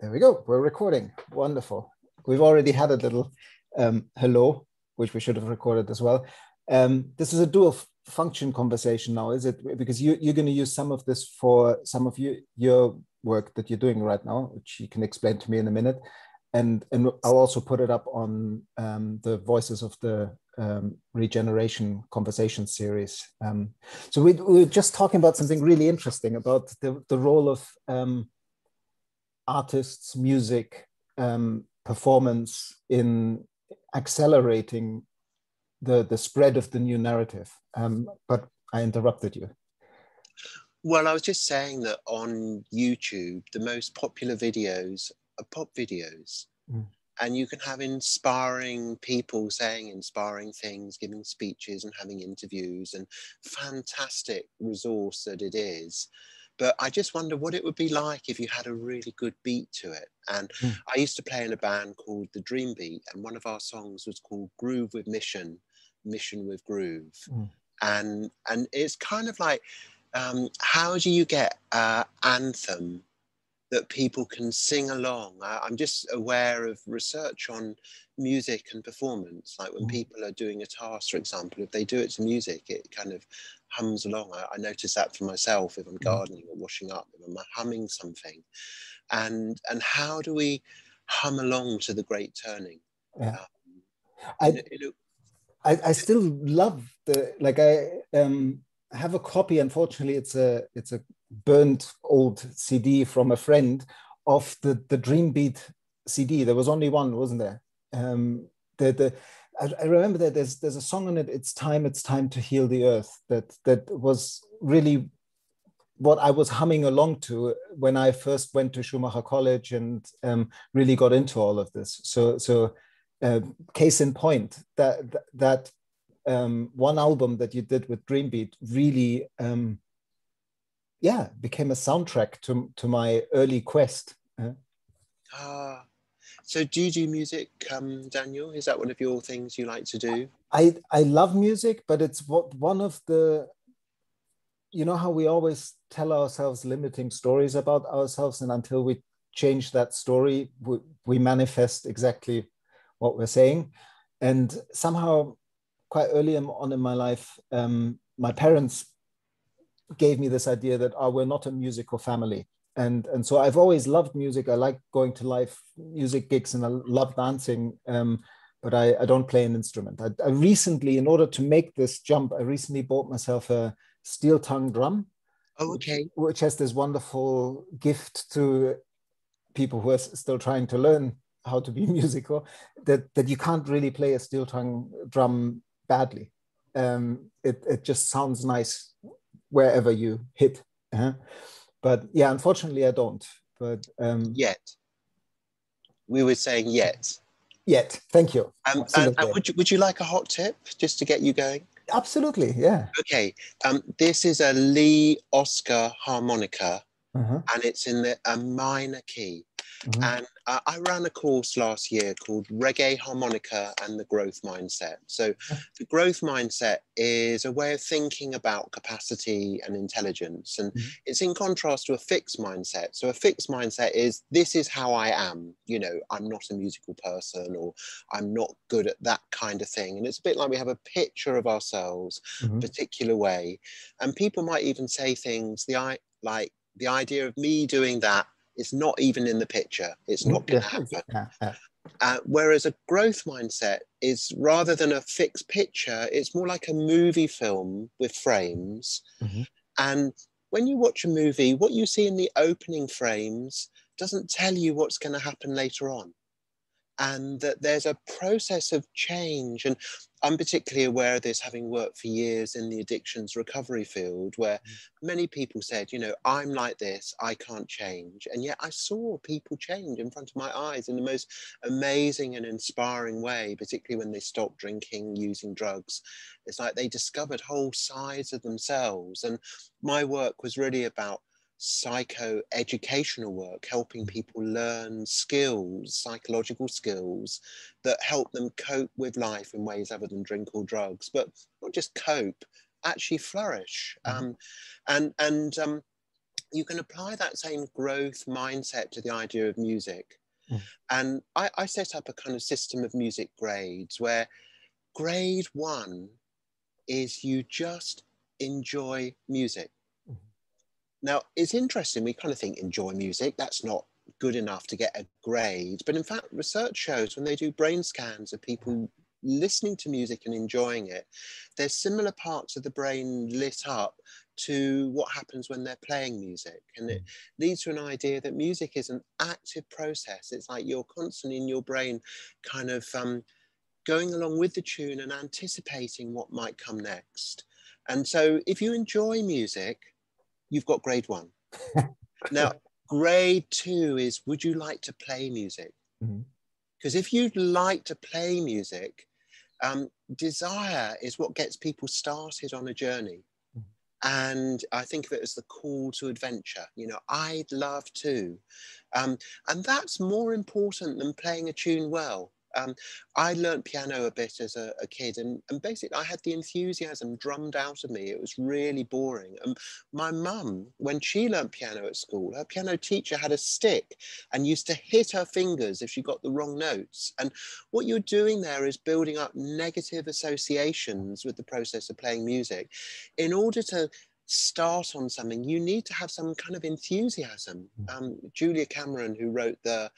There we go. We're recording. Wonderful. We've already had a little um, hello, which we should have recorded as well. Um, this is a dual function conversation now, is it? Because you, you're going to use some of this for some of you, your work that you're doing right now, which you can explain to me in a minute. And, and I'll also put it up on um, the Voices of the um, Regeneration conversation series. Um, so we, we, were just talking about something really interesting about the, the role of um, artists, music, um, performance in accelerating the, the spread of the new narrative. Um, but I interrupted you. Well, I was just saying that on YouTube, the most popular videos are pop videos. Mm. And you can have inspiring people saying inspiring things, giving speeches and having interviews, and fantastic resource that it is. But I just wonder what it would be like if you had a really good beat to it. And mm. I used to play in a band called The Dream Beat, and one of our songs was called Groove with Mission, Mission with Groove. Mm. And and it's kind of like um, how do you get uh, anthem that people can sing along. I, am just aware of research on music and performance. Like when mm. people are doing a task, for example, if they do it to music, it kind of hums along. I, I notice that for myself if I'm mm. gardening or washing up, if I'm humming something. And and how do we hum along to the great turning? Yeah. Um, I, it, it, I, I still love the like I um have a copy. Unfortunately, it's a it's a burnt old CD from a friend of the the Dream Beat CD. There was only one, wasn't there? Um, the the I, I remember that there's there's a song on it. It's time. It's time to heal the earth. That that was really what I was humming along to when I first went to Schumacher College and um, really got into all of this. So so. Uh, case in point that that um, one album that you did with Dreambeat really, um, yeah, became a soundtrack to to my early quest. Uh, ah, so do you do music, um, Daniel? Is that one of your things you like to do? I I love music, but it's what one of the, you know how we always tell ourselves limiting stories about ourselves, and until we change that story, we, we manifest exactly what we're saying, and somehow quite early on in my life, um, my parents gave me this idea that oh, we're not a musical family. And, and so I've always loved music. I like going to live music gigs and I love dancing, um, but I, I don't play an instrument. I, I recently, in order to make this jump, I recently bought myself a steel tongue drum. Oh, okay. Which, which has this wonderful gift to people who are still trying to learn how to be musical that, that you can't really play a steel tongue drum badly. Um, it, it just sounds nice wherever you hit. Uh-huh. But yeah, unfortunately, I don't. But um, yet, we were saying yet. Yet, thank you. Um, and, and would you would you like a hot tip just to get you going? Absolutely, yeah. Okay, um, this is a Lee Oskar harmonica, uh-huh. and it's in the a minor key. Mm-hmm. And uh, I ran a course last year called Reggae Harmonica and the Growth Mindset. So, the growth mindset is a way of thinking about capacity and intelligence. And mm-hmm. it's in contrast to a fixed mindset. So, a fixed mindset is this is how I am. You know, I'm not a musical person or I'm not good at that kind of thing. And it's a bit like we have a picture of ourselves, mm-hmm. a particular way. And people might even say things the I like, the idea of me doing that it's not even in the picture. It's not going to happen. Uh, whereas a growth mindset is rather than a fixed picture, it's more like a movie film with frames. Mm-hmm. And when you watch a movie, what you see in the opening frames doesn't tell you what's going to happen later on and that there's a process of change. And I'm particularly aware of this having worked for years in the addictions recovery field, where mm. many people said, you know, I'm like this, I can't change. And yet I saw people change in front of my eyes in the most amazing and inspiring way, particularly when they stopped drinking, using drugs. It's like they discovered whole sides of themselves. And my work was really about psycho-educational work, helping people learn skills, psychological skills that help them cope with life in ways other than drink or drugs, but not just cope, actually flourish. Mm-hmm. Um, and and um, you can apply that same growth mindset to the idea of music. Mm. And I, I set up a kind of system of music grades where grade one is you just enjoy music. Now, it's interesting, we kind of think enjoy music, that's not good enough to get a grade. But in fact, research shows when they do brain scans of people listening to music and enjoying it, there's similar parts of the brain lit up to what happens when they're playing music. And it leads to an idea that music is an active process. It's like you're constantly in your brain kind of um, going along with the tune and anticipating what might come next. And so if you enjoy music, you've got grade one. now, grade two is would you like to play music? Mm-hmm. Because mm-hmm. if you'd like to play music, um, desire is what gets people started on a journey. And I think of it as the call to adventure. You know, I'd love to. Um, and that's more important than playing a tune well. Um, I learned piano a bit as a, a, kid, and, and basically I had the enthusiasm drummed out of me. It was really boring. And my mum, when she learned piano at school, her piano teacher had a stick and used to hit her fingers if she got the wrong notes. And what you're doing there is building up negative associations with the process of playing music in order to start on something, you need to have some kind of enthusiasm. Mm. Um, Julia Cameron, who wrote the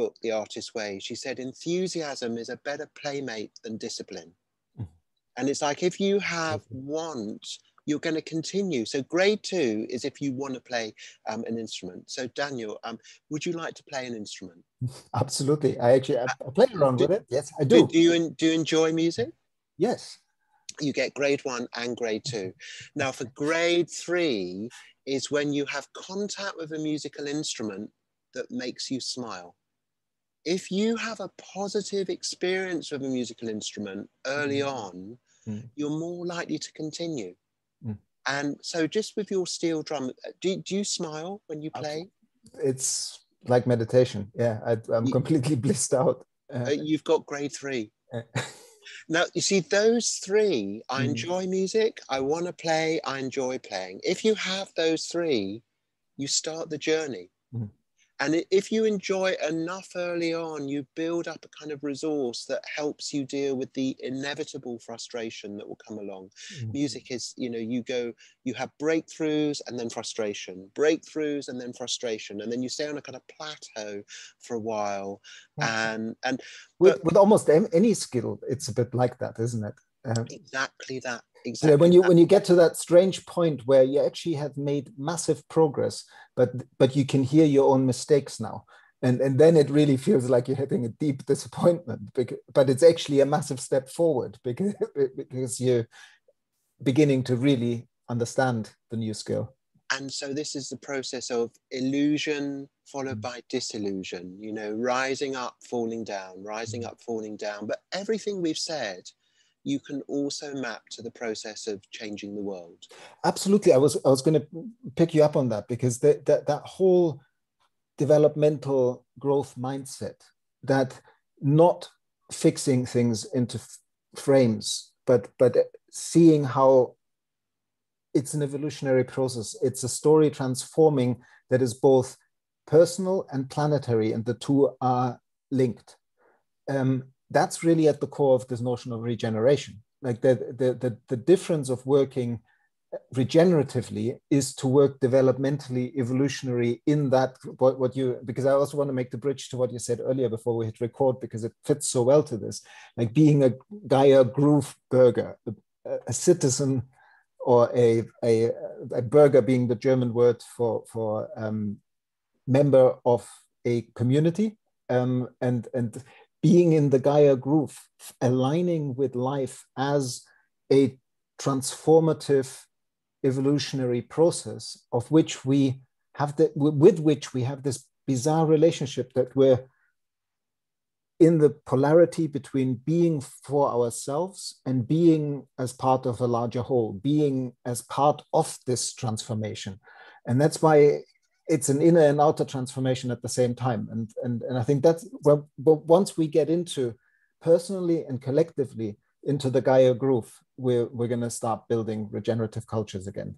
book, The Artist's Way, she said, enthusiasm is a better playmate than discipline. Mm. And it's like if you have want, you're going to continue. So grade two is if you want to play um, an instrument. So Daniel, um, would you like to play an instrument? Absolutely. I actually I, I play around do, with it. Yes, I do. Do, do you do you enjoy music? Yes. You get grade one and grade two. Now for grade three is when you have contact with a musical instrument that makes you smile if you have a positive experience with a musical instrument early mm. on, mm. you're more likely to continue. Mm. And so, just with your steel drum, uh, do, do you smile when you play? It's like meditation. Yeah, I, am completely blissed out. Uh, uh, you've got grade three. now, you see, those three, I mm. enjoy music, I want to play, I enjoy playing. If you have those three, you start the journey. Mm. And if you enjoy enough early on, you build up a kind of resource that helps you deal with the inevitable frustration that will come along. Mm-hmm. Music is, you know, you go, you have breakthroughs and then frustration, breakthroughs and then frustration, and then you stay on a kind of plateau for a while. And and with, but, with almost any skill, it's a bit like that, isn't it? Um, exactly that. Exactly. when you when you get to that strange point where you actually have made massive progress, but but you can hear your own mistakes now, and and then it really feels like you're hitting a deep disappointment. Because, but it's actually a massive step forward because because you're beginning to really understand the new skill. And so this is the process of illusion followed mm. by disillusion. You know, rising up, falling down, rising mm. up, falling down. But everything we've said you can also map to the process of changing the world. Absolutely. I was I was going to pick you up on that because that that, that whole developmental growth mindset that not fixing things into frames but but seeing how it's an evolutionary process it's a story transforming that is both personal and planetary and the two are linked um, that's really at the core of this notion of regeneration. Like the, the, the, the difference of working regeneratively is to work developmentally evolutionary in that what, what you because i also want to make the bridge to what you said earlier before we hit record because it fits so well to this like being a gaia groove burger a, a citizen or a, a, a burger being the german word for for um, member of a community um, and and being in the Gaia groove, aligning with life as a transformative evolutionary process of which we have the with which we have this bizarre relationship that we're in the polarity between being for ourselves and being as part of a larger whole, being as part of this transformation. And that's why it's an inner and outer transformation at the same time. And, and, and I think that's well, but once we get into personally and collectively into the Gaia groove, we're, we're going to start building regenerative cultures again.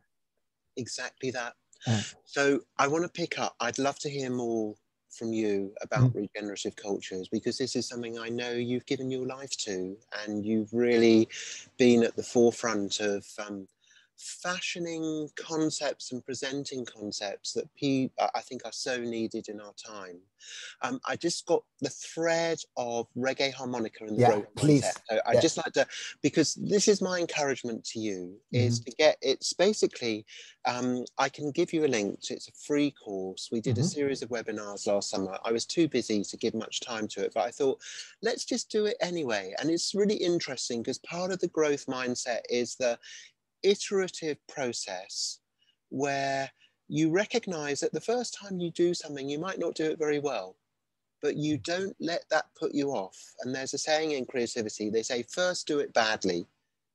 Exactly that. So I want to pick up. I'd love to hear more from you about mm. regenerative cultures because this is something I know you've given your life to, and you've really been at the forefront of. Um, fashioning concepts and presenting concepts that pe- I think are so needed in our time. Um, I just got the thread of reggae harmonica and the yeah, please. So I yeah. just like to, because this is my encouragement to you, is mm-hmm. to get, it's basically, um, I can give you a link. To, it's a free course. We did mm-hmm. a series of webinars last summer. I was too busy to give much time to it, but I thought, let's just do it anyway. And it's really interesting because part of the growth mindset is the iterative process where you recognize that the first time you do something, you might not do it very well, but you don't let that put you off. And there's a saying in creativity they say, first do it badly.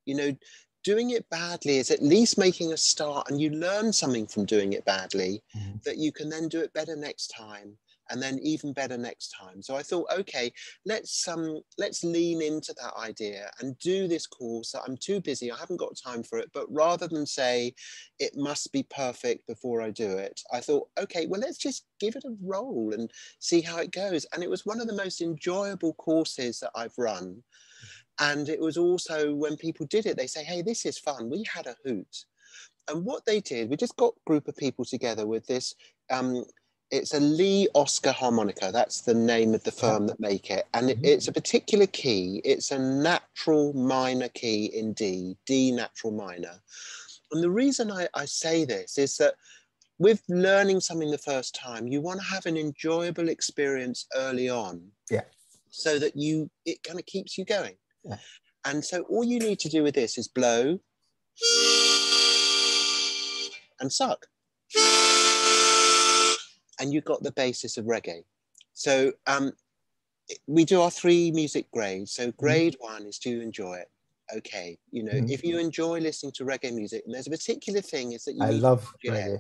You know, doing it badly is at least making a start and you learn something from doing it badly mm-hmm. that you can then do it better next time and then even better next time. So I thought, okay, let's um let's lean into that idea and do this course. I'm too busy, I haven't got time for it. But rather than say it must be perfect before I do it, I thought, okay, well let's just give it a roll and see how it goes. And it was one of the most enjoyable courses that I've run. And it was also when people did it, they say, hey, this is fun. We had a hoot. And what they did, we just got a group of people together with this um, it's a Lee Oskar harmonica. That's the name of the firm that make it, and mm-hmm. it's a particular key. It's a natural minor key in D, D natural minor. And the reason I, I say this is that with learning something the first time, you want to have an enjoyable experience early on. Yeah. So that you it kind of keeps you going. Yeah. And so all you need to do with this is blow and suck and you got the basis of reggae. So um, we do our three music grades. So mm-hmm. grade mm-hmm. one is do you enjoy it? Okay, you know, mm-hmm. if you enjoy listening to reggae music, and there's a particular thing is that you I love reggae.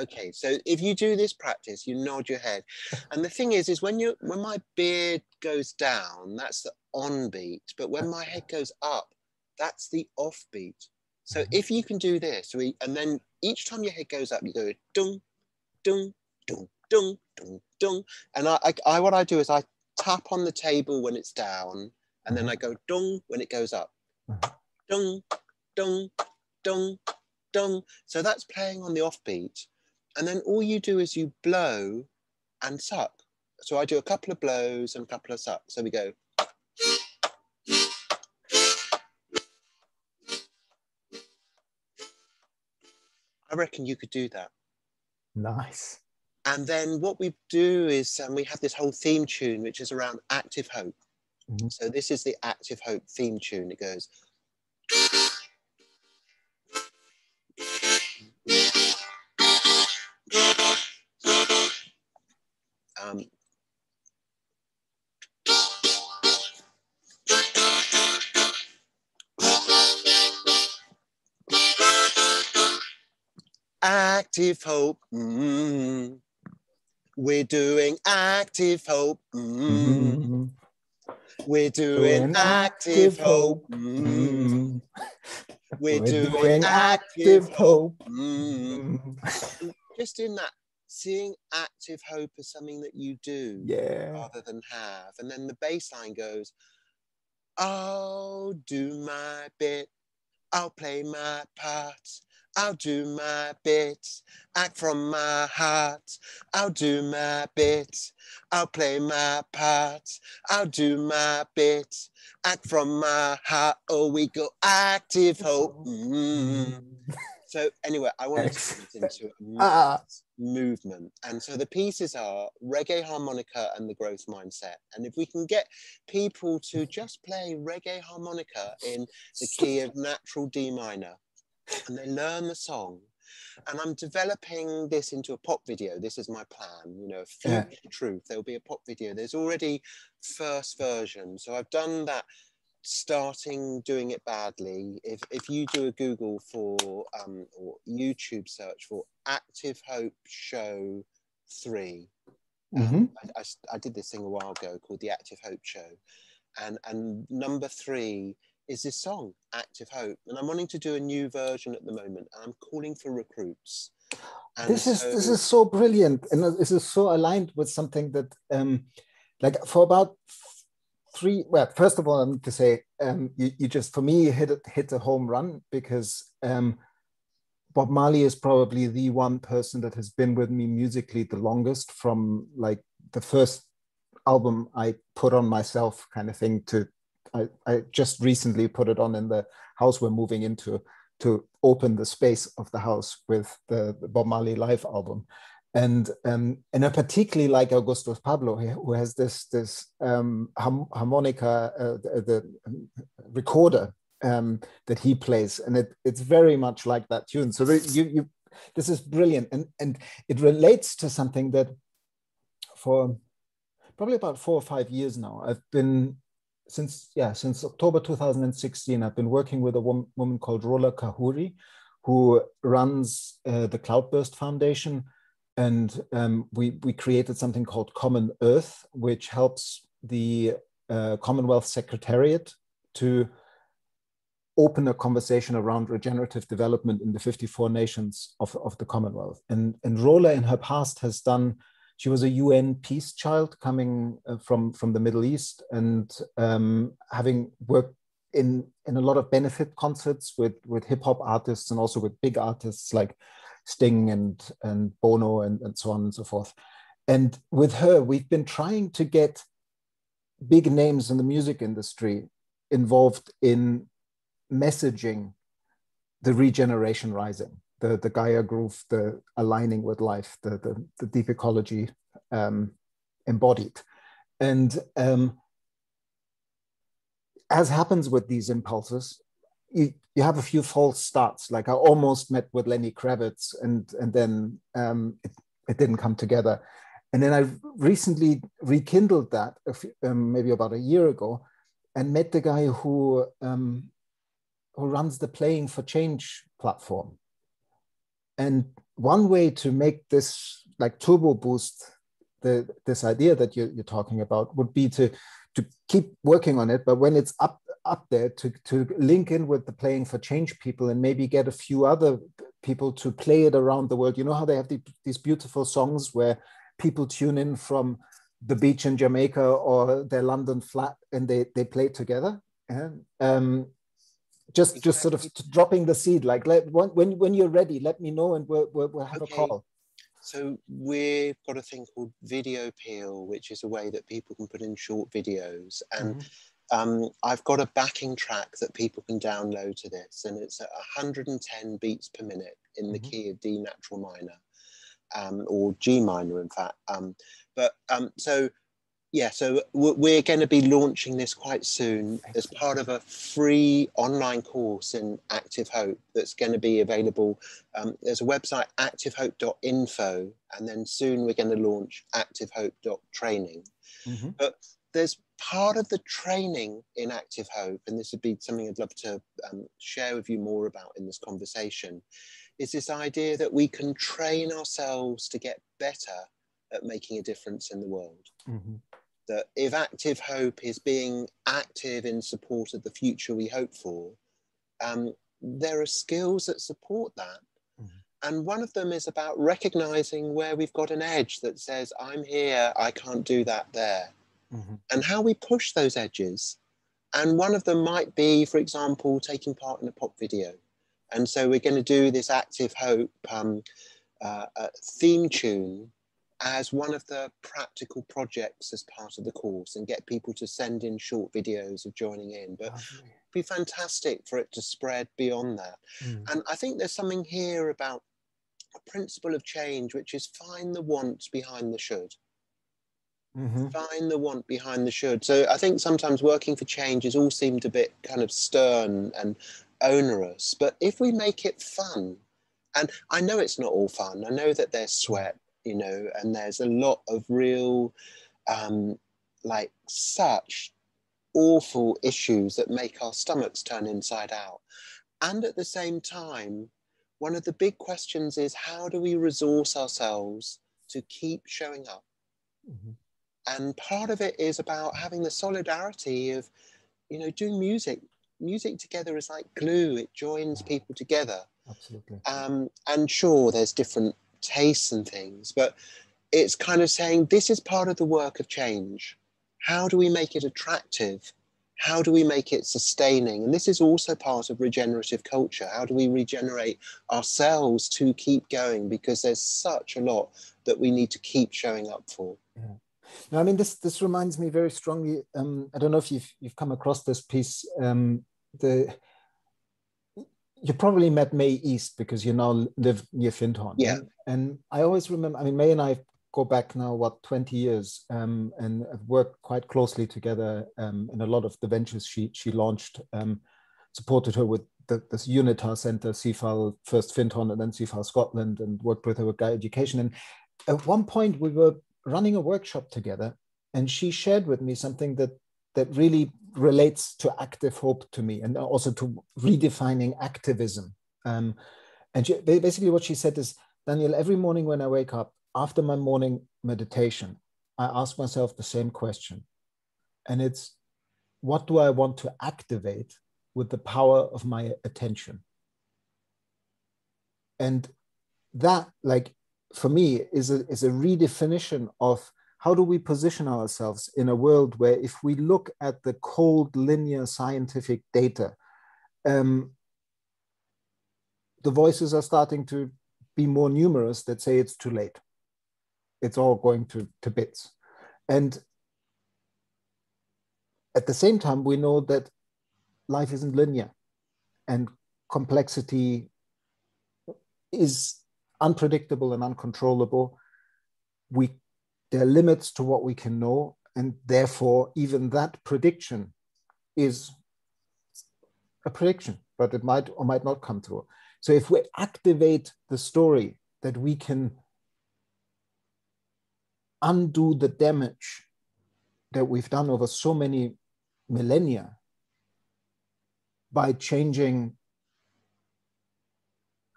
Okay, so if you do this practice, you nod your head, and the thing is, is when you when my beard goes down, that's the on beat, but when my head goes up, that's the off beat. So mm-hmm. if you can do this, we, and then each time your head goes up, you go dung, dung, dung, dung, dung, dung. And I, I, I, what I do is I tap on the table when it's down, and then I mm-hmm. go dung when it goes up. Mm-hmm. Dung, dung, dung, dung. So that's playing on the offbeat. And then all you do is you blow and suck. So I do a couple of blows and a couple of sucks. So we go. I reckon you could do that. Nice. And then what we do is um, we have this whole theme tune, which is around active hope. Mm-hmm. So this is the active hope theme tune. It goes. Um, active hope. Mm-hmm. We're doing active hope. Mm-hmm. We're doing active hope. Mm-hmm. We're, We're doing, doing active hope. Mm-hmm. Just in that, seeing active hope as something that you do yeah. rather than have. And then the bass line goes, I'll do my bit. I'll play my part. I'll do my bit, act from my heart. I'll do my bit, I'll play my part. I'll do my bit, act from my heart. Oh, we go active hope. Mm. So anyway, I want to get into a uh, movement. And so the pieces are reggae harmonica and the growth mindset. And if we can get people to just play reggae harmonica in the key of natural D minor, and they learn the song. And I'm developing this into a pop video. This is my plan, you know, future yeah. truth. There'll be a pop video. There's already first version. So I've done that starting doing it badly. If, if you do a Google for um, or YouTube search for Active Hope Show 3, mm-hmm. I, I, I did this thing a while ago called the Active Hope Show. And, and number three is this song, Active Hope. And I'm wanting to do a new version at the moment. And I'm calling for recruits. And this is so, this is so brilliant, and this is so aligned with something that, um, like, for about three. Well, first of all, I need to say, um, you, you just for me hit hit a home run because um, Bob Marley is probably the one person that has been with me musically the longest from like the first album I put on myself kind of thing to I, I just recently put it on in the house we're moving into to open the space of the house with the, the Bob Marley live album. And um, and I particularly like Augustus Pablo, who has this this um, harmonica, uh, the, the, recorder um, that he plays, and it, it's very much like that tune. So you, you, this is brilliant, and and it relates to something that for probably about four or five years now, I've been since yeah since October 2016. I've been working with a woman, woman called Rola Kahuri, who runs uh, the Cloudburst Foundation, and um, we we created something called Common Earth, which helps the uh, Commonwealth Secretariat to open a conversation around regenerative development in the 54 nations of, of the Commonwealth. And, and Rola in her past has done, she was a UN peace child coming uh, from, from the Middle East and um, having worked in, in a lot of benefit concerts with, with hip hop artists and also with big artists like Sting and, and Bono and, and so on and so forth. And with her, we've been trying to get big names in the music industry involved in messaging the regeneration rising, the, the Gaia groove, the aligning with life, the, the, the deep ecology um, embodied. And um, as happens with these impulses, you, you have a few false starts. Like I almost met with Lenny Kravitz and, and then um, it, it didn't come together. And then I recently rekindled that few, um, maybe about a year ago and met the guy who um, who runs the Playing for Change platform. And one way to make this like turbo boost the, this idea that you're, you're talking about would be to, to keep working on it, but when it's up up there to, to link in with the playing for change people and maybe get a few other people to play it around the world. You know how they have the, these beautiful songs where people tune in from the beach in Jamaica or their London flat and they, they play together. Yeah? Um, just exactly. just sort of dropping the seed like let when when you're ready let me know and we'll, we'll, we'll have okay. a call so we've got a thing called video peel which is a way that people can put in short videos and mm-hmm. um, i've got a backing track that people can download to this and it's at 110 beats per minute in the mm-hmm. key of d natural minor um, or g minor in fact um, but um, so yeah, so we're going to be launching this quite soon as part of a free online course in Active Hope that's going to be available. Um, there's a website, activehope.info, and then soon we're going to launch activehope.training. Mm-hmm. But there's part of the training in Active Hope, and this would be something I'd love to um, share with you more about in this conversation, is this idea that we can train ourselves to get better at making a difference in the world. Mm-hmm that if active hope is being active in support of the future we hope for, um, there are skills that support that. Mm-hmm. And one of them is about recognizing where we've got an edge that says, I'm here, I can't do that there. Mm-hmm. And how we push those edges. And one of them might be, for example, taking part in a pop video. And so we're going to do this Active Hope um, uh, uh, theme tune as one of the practical projects as part of the course and get people to send in short videos of joining in. But it'd be fantastic for it to spread beyond that. Mm. And I think there's something here about a principle of change, which is find the want behind the should. Mm-hmm. Find the want behind the should. So I think sometimes working for change is all seemed a bit kind of stern and onerous. But if we make it fun, and I know it's not all fun, I know that there's sweat, you know, and there's a lot of real, um, like, such awful issues that make our stomachs turn inside out. And at the same time, one of the big questions is how do we resource ourselves to keep showing up? Mm-hmm. And part of it is about having the solidarity of, you know, doing music. Music together is like glue, it joins people together. Absolutely. Um, and sure, there's different tastes and things, but it's kind of saying this is part of the work of change. How do we make it attractive? How do we make it sustaining? And this is also part of regenerative culture. How do we regenerate ourselves to keep going? Because there's such a lot that we need to keep showing up for. Yeah. No, I mean this. This reminds me very strongly. Um, I don't know if you've you've come across this piece. Um, the you probably met May East because you now live near Findhorn. Yeah. And I always remember. I mean, May and I go back now what 20 years um, and have worked quite closely together um, in a lot of the ventures she she launched. Um, supported her with the, this UNITAR Center, CIFAL, first Findhorn and then CIFAL Scotland, and worked with her with Gaia Education. And at one point, we were running a workshop together, and she shared with me something that that really relates to active hope to me, and also to redefining activism. Um, and she, basically, what she said is, Daniel, every morning when I wake up, after my morning meditation, I ask myself the same question. And it's what do I want to activate with the power of my attention? And that, like, for me, is a, is a redefinition of how do we position ourselves in a world where if we look at the cold linear scientific data, um, the voices are starting to be more numerous that say it's too late it's all going to, to bits. And at the same time, we know that life isn't linear and complexity is unpredictable and uncontrollable. We, there are limits to what we can know, and therefore, even that prediction is a prediction, but it might or might not come through. So, if we activate the story that we can undo the damage that we've done over so many millennia by changing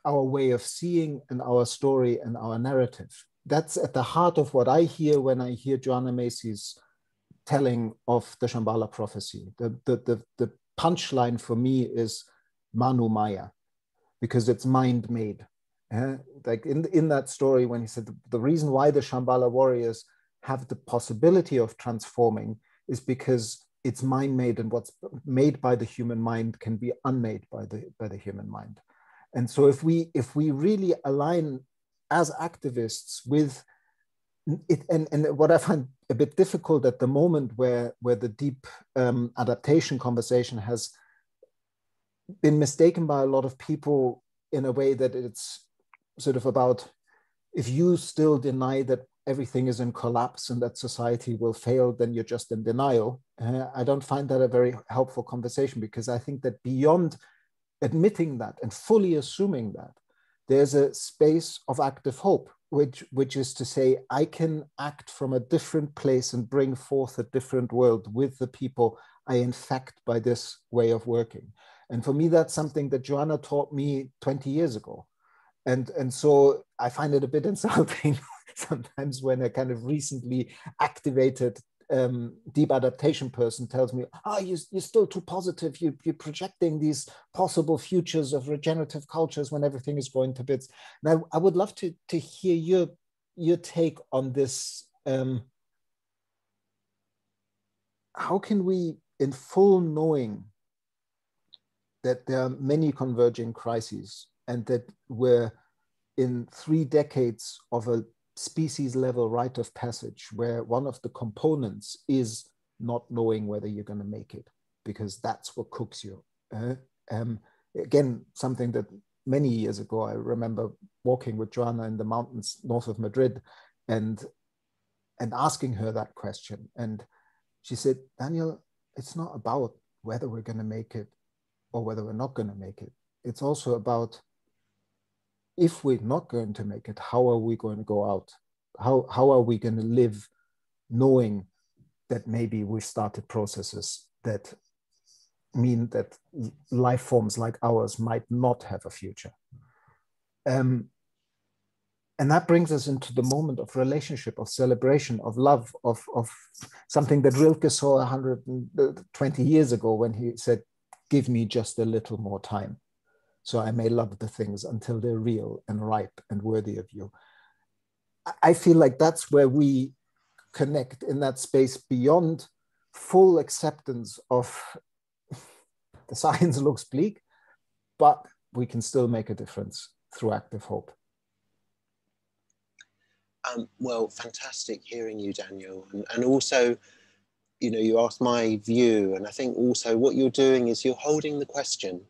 our way of seeing and our story and our narrative. That's at the heart of what I hear when I hear Joanna Macy's telling of the Shambhala prophecy. The, the, the, the punchline for me is manomaya, because it's mind made. Yeah? Like in, in that story, when he said the, the reason why the Shambhala warriors have the possibility of transforming is because it's mind made and what's made by the human mind can be unmade by the by the human mind and so if we if we really align as activists with it and, and what i find a bit difficult at the moment where where the deep um, adaptation conversation has been mistaken by a lot of people in a way that it's sort of about if you still deny that everything is in collapse and that society will fail, then you're just in denial. Uh, I don't find that a very helpful conversation because I think that beyond admitting that and fully assuming that, there's a space of active hope, which, which is to say, I can act from a different place and bring forth a different world with the people I infect by this way of working. And for me, that's something that Joanna taught me 20 years ago and and so I find it a bit insulting sometimes when a kind of recently activated um, deep adaptation person tells me, "Ah, oh, you, you're still too positive. You, you're projecting these possible futures of regenerative cultures when everything is going to bits." Now, I would love to to hear your your take on this. Um, how can we, in full knowing that there are many converging crises and that we're in three decades of a species level rite of passage where one of the components is not knowing whether you're going to make it because that's what cooks you. Uh, um, again, something that many years ago I remember walking with Joanna in the mountains north of Madrid and and asking her that question. And she said, Daniel, it's not about whether we're going to make it or whether we're not going to make it. It's also about if we're not going to make it, how are we going to go out? How, how are we going to live knowing that maybe we started processes that mean that life forms like ours might not have a future? Um, and that brings us into the moment of relationship, of celebration, of love, of, of something that Rilke saw 120 years ago when he said, Give me just a little more time so I may love the things until they're real and ripe and worthy of you. I feel like that's where we connect in that space beyond full acceptance of the science looks bleak, but we can still make a difference through active hope. Um, well, fantastic hearing you, Daniel, and, and also, you know, you asked my view, and I think also what you're doing is you're holding the question,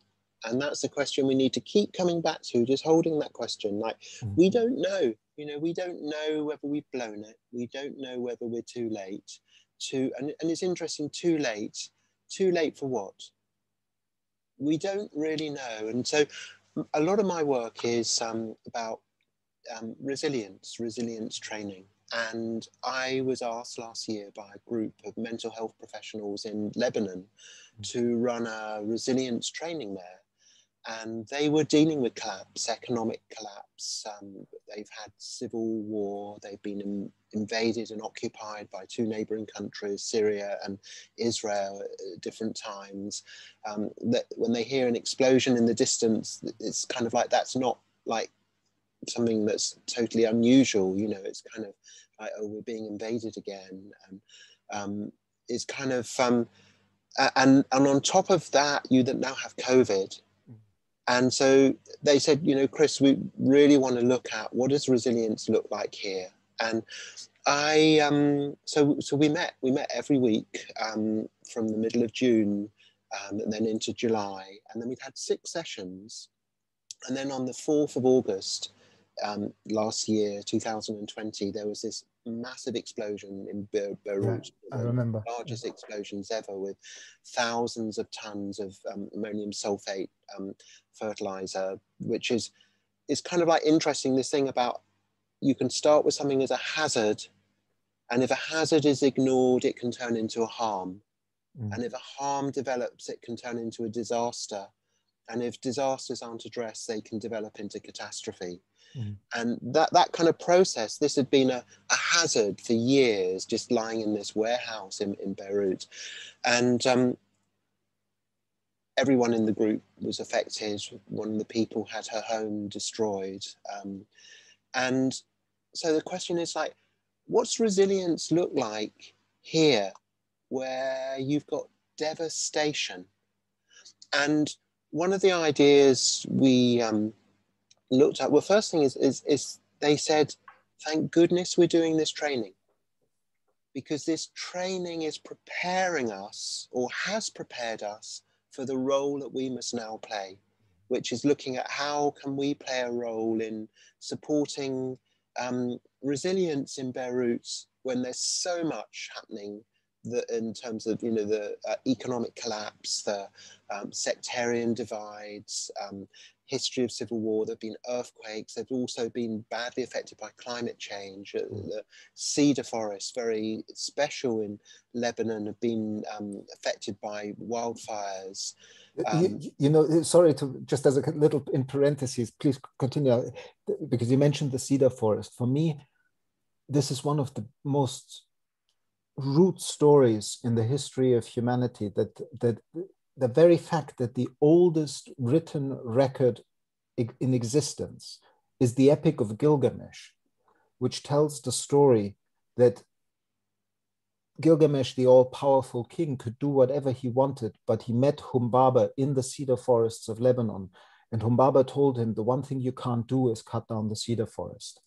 and that's the question we need to keep coming back to. Just holding that question, like mm-hmm. we don't know, you know, we don't know whether we've blown it, we don't know whether we're too late. To and, and it's interesting, too late, too late for what? We don't really know, and so a lot of my work is um, about um, resilience, resilience training. And I was asked last year by a group of mental health professionals in Lebanon mm. to run a resilience training there. And they were dealing with collapse, economic collapse. Um, they've had civil war. They've been in, invaded and occupied by two neighboring countries, Syria and Israel, at different times. Um, that when they hear an explosion in the distance, it's kind of like that's not like something that's totally unusual. You know, it's kind of like, oh, we're being invaded again. And um, it's kind of, um, and, and on top of that, you now have COVID. And so they said, you know, Chris, we really want to look at what does resilience look like here? And I, um, so, so we met, we met every week um, from the middle of June um, and then into July. And then we'd had six sessions. And then on the 4th of August, um, last year, 2020, there was this massive explosion in Be- Beirut. Yeah, I remember. Largest yeah. explosions ever with thousands of tons of um, ammonium sulfate um, fertilizer, which is, is kind of like interesting, this thing about you can start with something as a hazard and if a hazard is ignored, it can turn into a harm. Mm. And if a harm develops, it can turn into a disaster. And if disasters aren't addressed, they can develop into catastrophe. Mm. And that, that kind of process, this had been a, a hazard for years, just lying in this warehouse in, in Beirut. And um, everyone in the group was affected. One of the people had her home destroyed. Um, and so the question is like, what's resilience look like here where you've got devastation? And one of the ideas we um, looked at, well, first thing is, is, is they said, thank goodness we're doing this training because this training is preparing us or has prepared us for the role that we must now play which is looking at how can we play a role in supporting um, resilience in beirut when there's so much happening that in terms of you know the uh, economic collapse the um, sectarian divides um, history of civil war, there have been earthquakes, they've also been badly affected by climate change. Uh, mm. The cedar forests, very special in Lebanon, have been um, affected by wildfires. Um, you, you, know, sorry to just as a little in parentheses, please continue because you mentioned the cedar forest. For me, this is one of the most root stories in the history of humanity that that the very fact that the oldest written record in existence is the Epic of Gilgamesh, which tells the story that Gilgamesh, the all powerful king, could do whatever he wanted, but he met Humbaba in the cedar forests of Lebanon. And Humbaba told him, The one thing you can't do is cut down the cedar forest.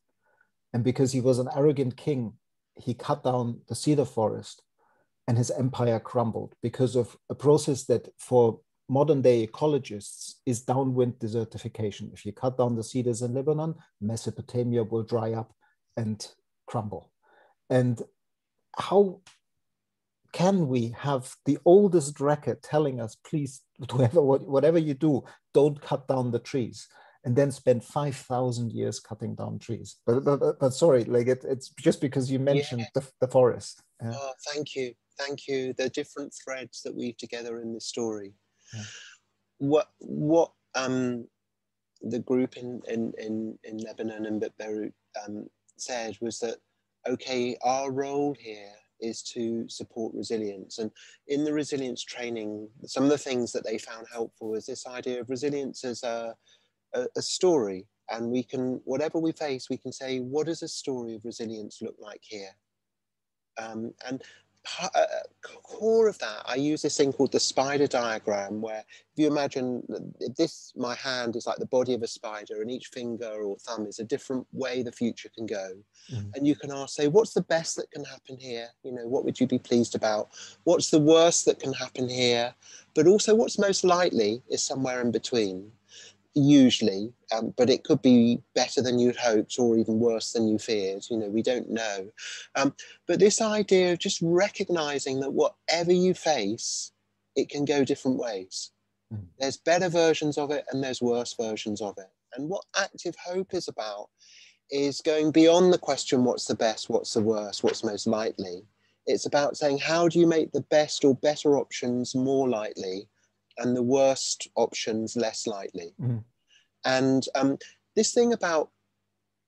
And because he was an arrogant king, he cut down the cedar forest and his empire crumbled because of a process that for modern day ecologists is downwind desertification. If you cut down the cedars in Lebanon, Mesopotamia will dry up and crumble. And how can we have the oldest record telling us, please, whatever, whatever you do, don't cut down the trees? and then spend 5,000 years cutting down trees. But, but, but sorry, like it, it's just because you mentioned yeah. the, the forest. Yeah. Oh, thank you thank you. The different threads that weave together in this story. Yeah. What what um, the group in, in, in, in Lebanon and Beirut um, said was that okay, our role here is to support resilience. And in the resilience training, some of the things that they found helpful was this idea of resilience as a, a, a story And we can, whatever we face, we can say, what does a story of resilience look like here? Um, and uh, core of that, I use this thing called the spider diagram, where if you imagine this, my hand is like the body of a spider, and each finger or thumb is a different way the future can go. Mm-hmm. And you can ask, say, what's the best that can happen here? You know, what would you be pleased about? What's the worst that can happen here? But also, what's most likely is somewhere in between usually, um, but it could be better than you'd hoped or even worse than you feared. You know, we don't know. Um, but this idea of just recognizing that whatever you face, it can go different ways. Mm. There's better versions of it and there's worse versions of it. And what active hope is about is going beyond the question what's the best, what's the worst, what's most likely. It's about saying, how do you make the best or better options more likely and the worst options less likely. Mm. And um, this thing about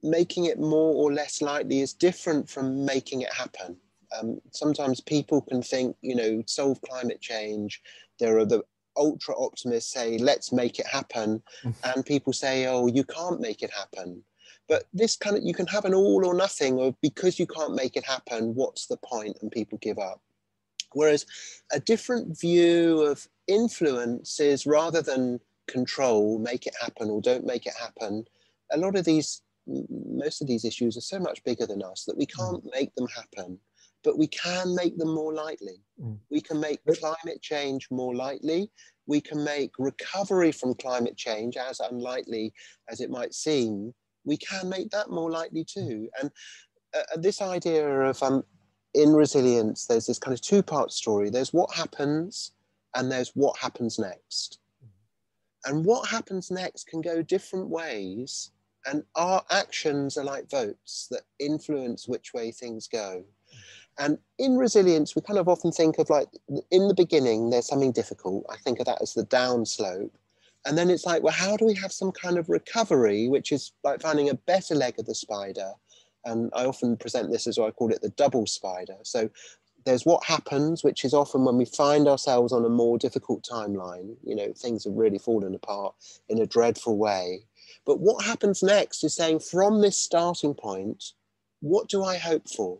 making it more or less likely is different from making it happen. Um, sometimes people can think, you know, solve climate change. There are the ultra optimists say, let's make it happen. Mm. and people say, oh, you can't make it happen. But this kind of, you can have an all or nothing of because you can't make it happen, what's the point? And people give up. Whereas a different view of influence is rather than control, make it happen or don't make it happen, a lot of these, most of these issues are so much bigger than us that we mm. can't mm. make them happen, but we can make them more likely. Mm. We can make climate change more likely. We can make recovery from climate change, as unlikely as it might seem, we can make that more likely too. And uh, this idea of um, in resilience, there's this kind of two part story. There's what happens, and there's what happens next. And what happens next can go different ways. And our actions are like votes that influence which way things go. And in resilience, we kind of often think of like in the beginning, there's something difficult. I think of that as the downslope. And then it's like, well, how do we have some kind of recovery, which is like finding a better leg of the spider? And I often present this as I call it the double spider. So there's what happens, which is often when we find ourselves on a more difficult timeline, you know, things have really fallen apart in a dreadful way. But what happens next is saying, from this starting point, what do I hope for?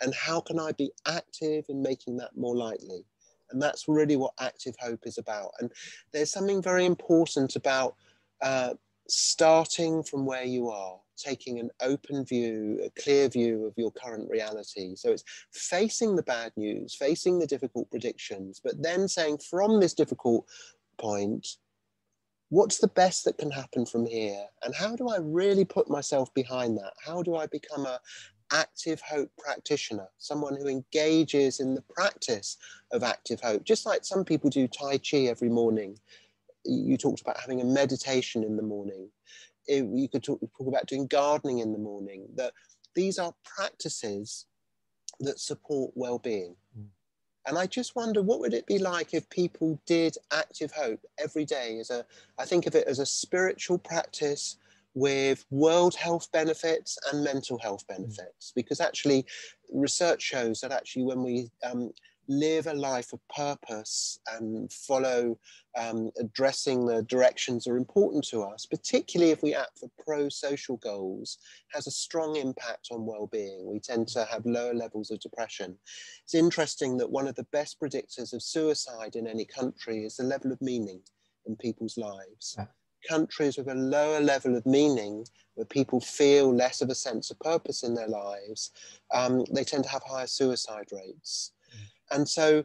And how can I be active in making that more likely? And that's really what active hope is about. And there's something very important about uh, starting from where you are taking an open view, a clear view of your current reality. So it's facing the bad news, facing the difficult predictions, but then saying from this difficult point, what's the best that can happen from here? And how do I really put myself behind that? How do I become a active hope practitioner, someone who engages in the practice of active hope, just like some people do Tai Chi every morning. You talked about having a meditation in the morning it, you could talk, talk about doing gardening in the morning, that these are practices that support well-being. Mm. And I just wonder what would it be like if people did active hope every day as a, I think of it as a spiritual practice with world health benefits and mental health mm. benefits. Because actually research shows that actually when we um, live a life of purpose and follow um, addressing the directions that are important to us, particularly if we act for pro-social goals, has a strong impact on well-being. We tend to have lower levels of depression. It's interesting that one of the best predictors of suicide in any country is the level of meaning in people's lives. Yeah. Countries with a lower level of meaning, where people feel less of a sense of purpose in their lives, um, they tend to have higher suicide rates. And so I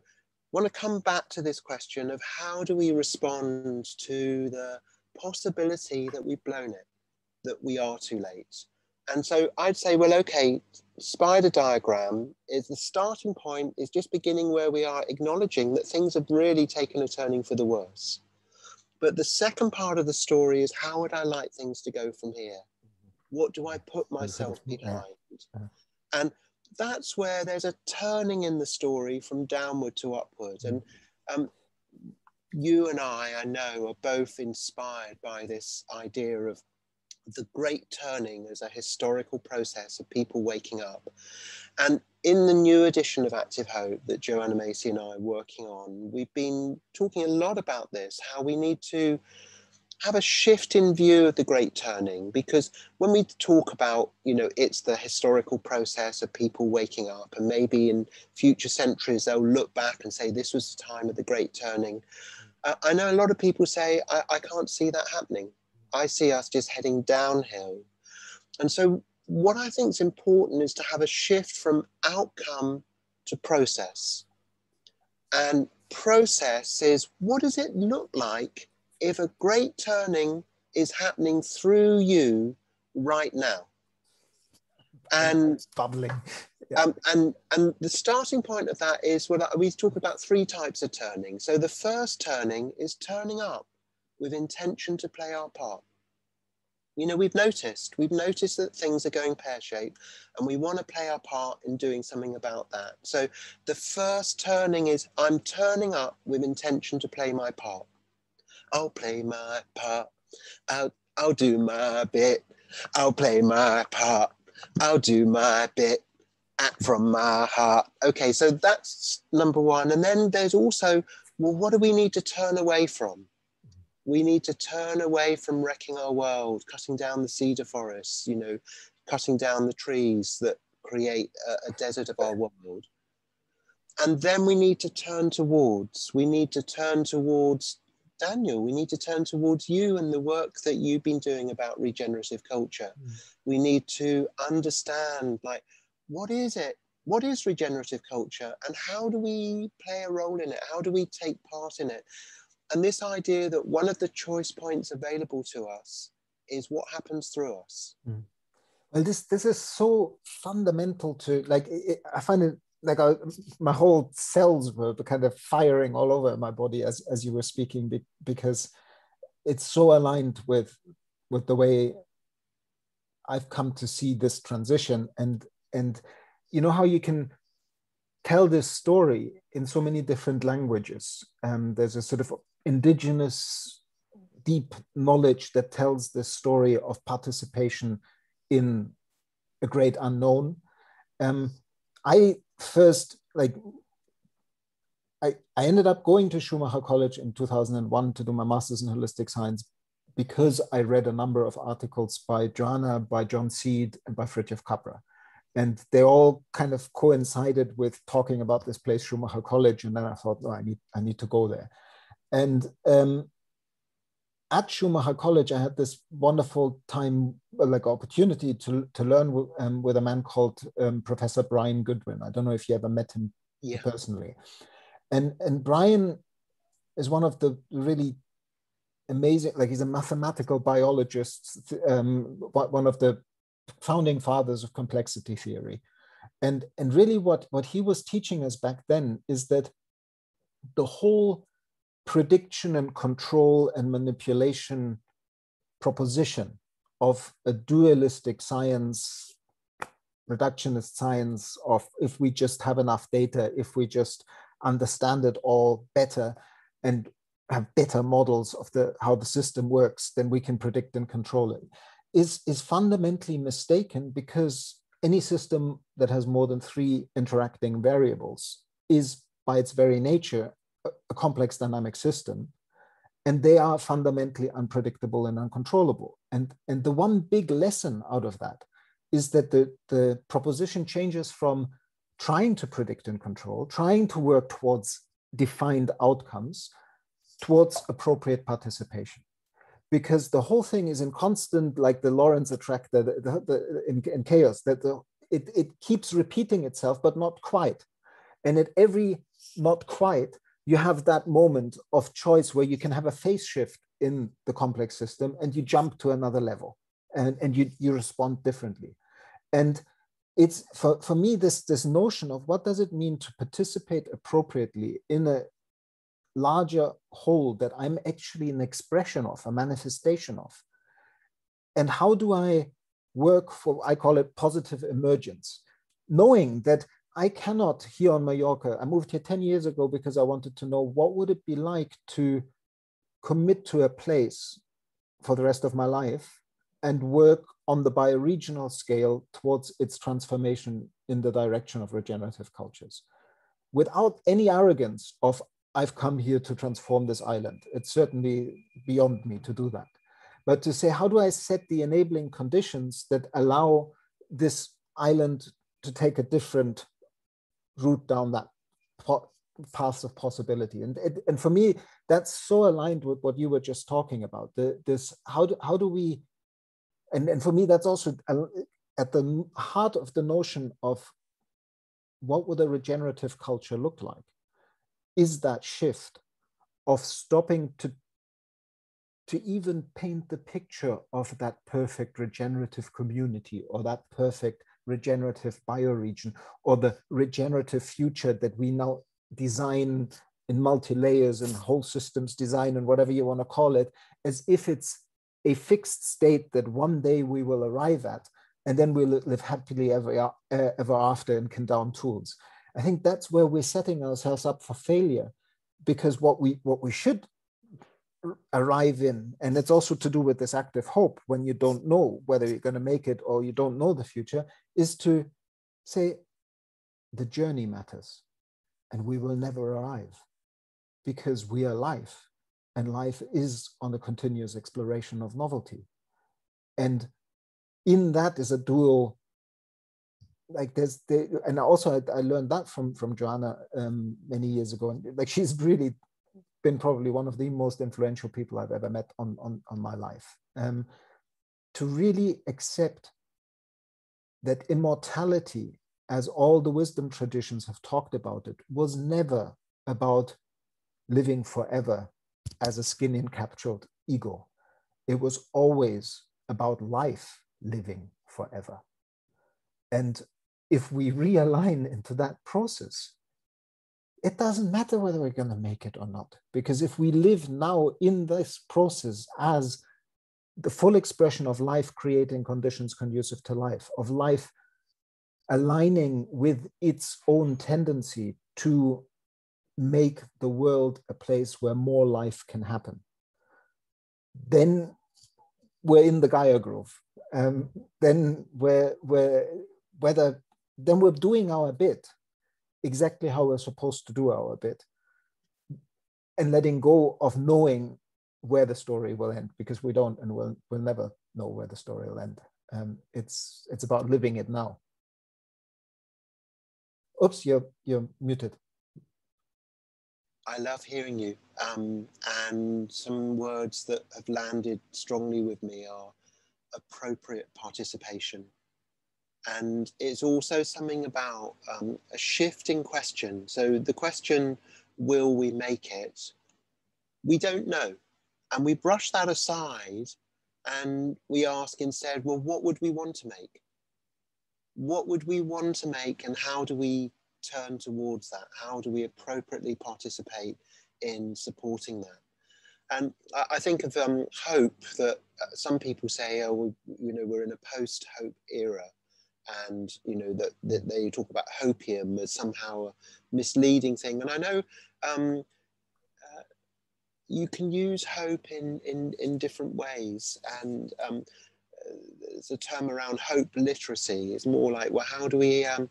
want to come back to this question of how do we respond to the possibility that we've blown it, that we are too late. And so I'd say, well, okay, spider diagram is the starting point, is just beginning where we are acknowledging that things have really taken a turning for the worse. But the second part of the story is how would I like things to go from here? What do I put myself behind? And that's where there's a turning in the story from downward to upward. And um, you and I, I know, are both inspired by this idea of the great turning as a historical process of people waking up. And in the new edition of Active Hope that Joanna Macy and I are working on, we've been talking a lot about this, how we need to have a shift in view of the great turning because when we talk about you know it's the historical process of people waking up and maybe in future centuries they'll look back and say this was the time of the great turning. Uh, i know a lot of people say I, I can't see that happening. I see us just heading downhill. And so what i think is important is to have a shift from outcome to process. And process is what does it look like if a great turning is happening through you right now. And it's bubbling. Yeah. Um, and and the starting point of that is what we talk about three types of turning. So the first turning is turning up with intention to play our part. You know, we've noticed, we've noticed that things are going pear shaped and we want to play our part in doing something about that. So the first turning is I'm turning up with intention to play my part. I'll play my part. I'll, I'll do my bit. I'll play my part. I'll do my bit. Act from my heart. Okay, so that's number one. And then there's also, well, what do we need to turn away from? We need to turn away from wrecking our world, cutting down the cedar forests, you know, cutting down the trees that create a, a desert of our world. And then we need to turn towards, we need to turn towards Daniel, we need to turn towards you and the work that you've been doing about regenerative culture. Mm. We need to understand, like, what is it? What is regenerative culture? And how do we play a role in it? How do we take part in it? And this idea that one of the choice points available to us is what happens through us. Mm. Well, this this is so fundamental to like it, I find it like I, my whole cells were kind of firing all over my body as as you were speaking be, because it's so aligned with with the way I've come to see this transition and and you know how you can tell this story in so many different languages. Um, there's a sort of indigenous deep knowledge that tells the story of participation in a great unknown. Um, I first like I, I ended up going to Schumacher College in 2001 to do my master's in holistic science because I read a number of articles by Joanna, by John Seed, and by Fritjof Capra. And they all kind of coincided with talking about this place, Schumacher College. And then I thought, oh, I need, I need to go there. And um, at Schumacher College, I had this wonderful time, like opportunity to, to learn um, with a man called um, Professor Brian Goodwin. I don't know if you ever met him yeah. personally. And, and Brian is one of the really amazing, like he's a mathematical biologist, um, one of the founding fathers of complexity theory. And, and really what, what he was teaching us back then is that the whole prediction and control and manipulation proposition of a dualistic science, reductionist science of if we just have enough data, if we just understand it all better and have better models of the how the system works, then we can predict and control it, is, is fundamentally mistaken because any system that has more than three interacting variables is by its very nature a complex dynamic system and they are fundamentally unpredictable and uncontrollable. And and the one big lesson out of that is that the the proposition changes from trying to predict and control trying to work towards defined outcomes towards appropriate participation. Because the whole thing is in constant like the Lorenz attractor the, the, the in, in, chaos that the, it, it keeps repeating itself but not quite. And at every not quite you have that moment of choice where you can have a phase shift in the complex system and you jump to another level and, and you, you respond differently. And it's for, for me, this, this notion of what does it mean to participate appropriately in a larger whole that I'm actually an expression of, a manifestation of. And how do I work for, I call it positive emergence, knowing that I cannot here on Mallorca. I moved here 10 years ago because I wanted to know what would it be like to commit to a place for the rest of my life and work on the bioregional scale towards its transformation in the direction of regenerative cultures without any arrogance of I've come here to transform this island. It's certainly beyond me to do that. But to say, how do I set the enabling conditions that allow this island to take a different route down that path of possibility? And, and for me, that's so aligned with what you were just talking about. The, this, how do, how do we, and, and for me, that's also uh, at the heart of the notion of what would a regenerative culture look like? Is that shift of stopping to to even paint the picture of that perfect regenerative community or that perfect regenerative bioregion or the regenerative future that we now design in multi-layers and whole systems design and whatever you want to call it, as if it's a fixed state that one day we will arrive at and then we'll live happily ever, uh, ever after and can down tools. I think that's where we're setting ourselves up for failure because what we what we should arrive in. And it's also to do with this active hope when you don't know whether you're going to make it or you don't know the future is to say the journey matters and we will never arrive because we are life and life is on a continuous exploration of novelty. And in that is a dual like there's the, and also I, I, learned that from from joanna um, many years ago. And like she's really been probably one of the most influential people i've ever met on on, on my life. Um, to really accept that immortality as all the wisdom traditions have talked about it was never about living forever as a skin encapsulated ego. It was always about life living forever. And if we realign into that process, it doesn't matter whether we're going to make it or not. Because if we live now in this process as the full expression of life creating conditions conducive to life, of life aligning with its own tendency to make the world a place where more life can happen, then we're in the Gaia Groove. Um, then we're, we're, whether then we're doing our bit exactly how we're supposed to do our bit and letting go of knowing where the story will end because we don't and we'll, we'll never know where the story will end. Um, it's it's about living it now. Oops you're you're muted. I love hearing you. Um, and some words that have landed strongly with me are appropriate participation and it's also something about um, a shift in question. So the question, will we make it? We don't know. And we brush that aside and we ask instead, well, what would we want to make? What would we want to make and how do we turn towards that? How do we appropriately participate in supporting that? And I think of um, hope that uh, some people say, oh, you know, we're in a post-hope era and you know that, that they talk about hopium as somehow a misleading thing. And i know um, uh, you can use hope in, in, in different ways. And um, there's a term around hope literacy. It's more like well how do we um,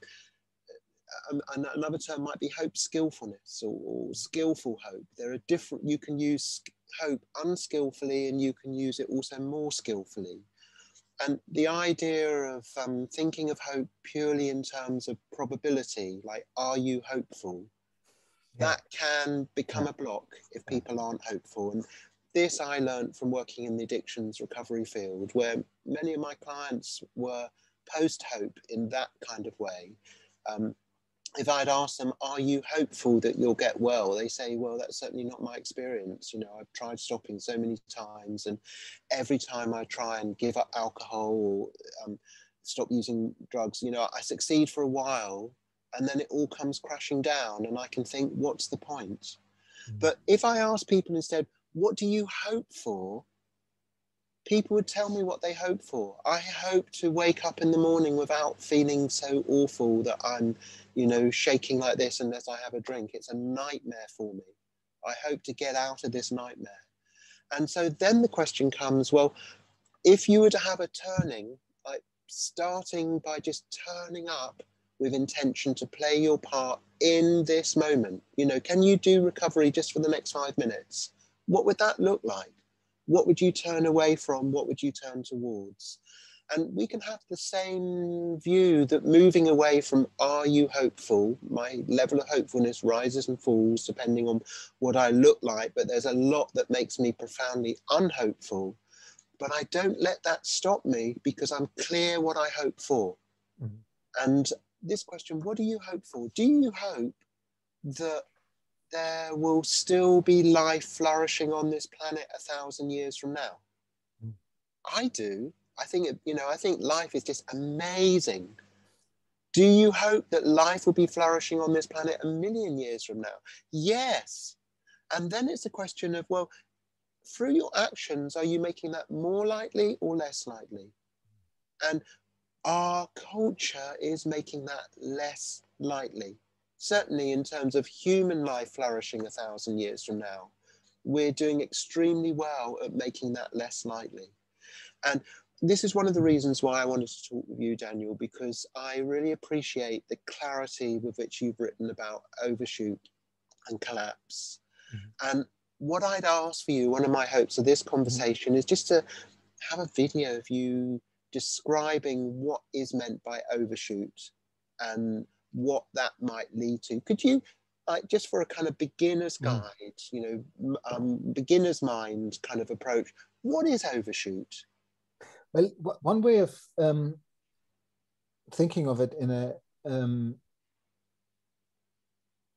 um another term might be hope skillfulness or, or, skillful hope. There are different you can use hope unskillfully and you can use it also more skillfully and the idea of um, thinking of hope purely in terms of probability, like are you hopeful, yeah. that can become a block if people aren't hopeful. And this I learned from working in the addictions recovery field, where many of my clients were post hope in that kind of way. Um, if I'd asked them, Are you hopeful that you'll get well? They say, Well, that's certainly not my experience. You know, I've tried stopping so many times, and every time I try and give up alcohol or um, stop using drugs, you know, I succeed for a while and then it all comes crashing down, and I can think, What's the point? Mm. But if I ask people instead, What do you hope for? People would tell me what they hope for. I hope to wake up in the morning without feeling so awful that I'm, you know, shaking like this unless I have a drink. It's a nightmare for me. I hope to get out of this nightmare. And so then the question comes well, if you were to have a turning, like starting by just turning up with intention to play your part in this moment? You know, can you do recovery just for the next five minutes? What would that look like? What would you turn away from? What would you turn towards? And we can have the same view that moving away from are you hopeful? My level of hopefulness rises and falls depending on what I look like, but there's a lot that makes me profoundly unhopeful. But I don't let that stop me because I'm clear what I hope for. Mm-hmm. And this question what do you hope for? Do you hope that there will still be life flourishing on this planet a thousand years from now? Mm. I do. I think, it, you know, I think life is just amazing. Do you hope that life will be flourishing on this planet a million years from now? Yes. And then it's a question of, well, through your actions, are you making that more likely or less likely? And our culture is making that less likely. Certainly, in terms of human life flourishing a thousand years from now, we're doing extremely well at making that less likely. And this is one of the reasons why I wanted to talk with you, Daniel, because I really appreciate the clarity with which you've written about overshoot and collapse. Mm-hmm. And what I'd ask for you, one of my hopes of this conversation is just to have a video of you describing what is meant by overshoot and what that might lead to. Could you, like, just for a kind of beginner's mm-hmm. guide, you know, um, beginner's mind kind of approach, what is overshoot? Well, one way of um, thinking of it in a um,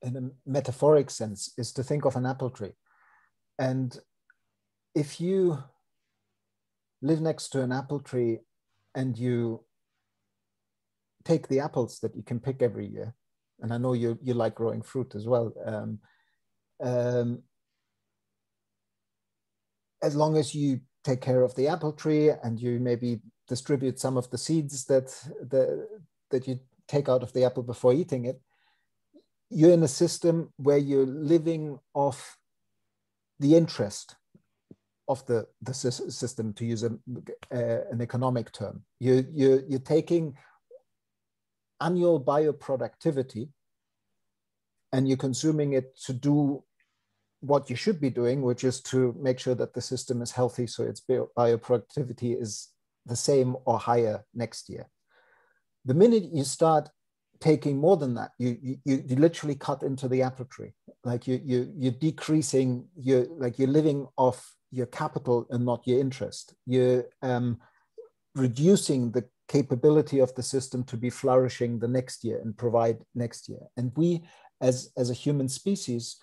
in a metaphoric sense is to think of an apple tree, and if you live next to an apple tree and you take the apples that you can pick every year, and I know you you like growing fruit as well. Um, um, as long as you take care of the apple tree and you maybe distribute some of the seeds that the, that you take out of the apple before eating it you're in a system where you're living off the interest of the, the system to use a, uh, an economic term you, you, you're taking annual bioproductivity and you're consuming it to do what you should be doing, which is to make sure that the system is healthy so its bioproductivity is the same or higher next year. The minute you start taking more than that, you, you, you literally cut into the apple tree. Like you, you, you're decreasing, you're like you're living off your capital and not your interest. You're um, reducing the capability of the system to be flourishing the next year and provide next year. And we, as, as a human species,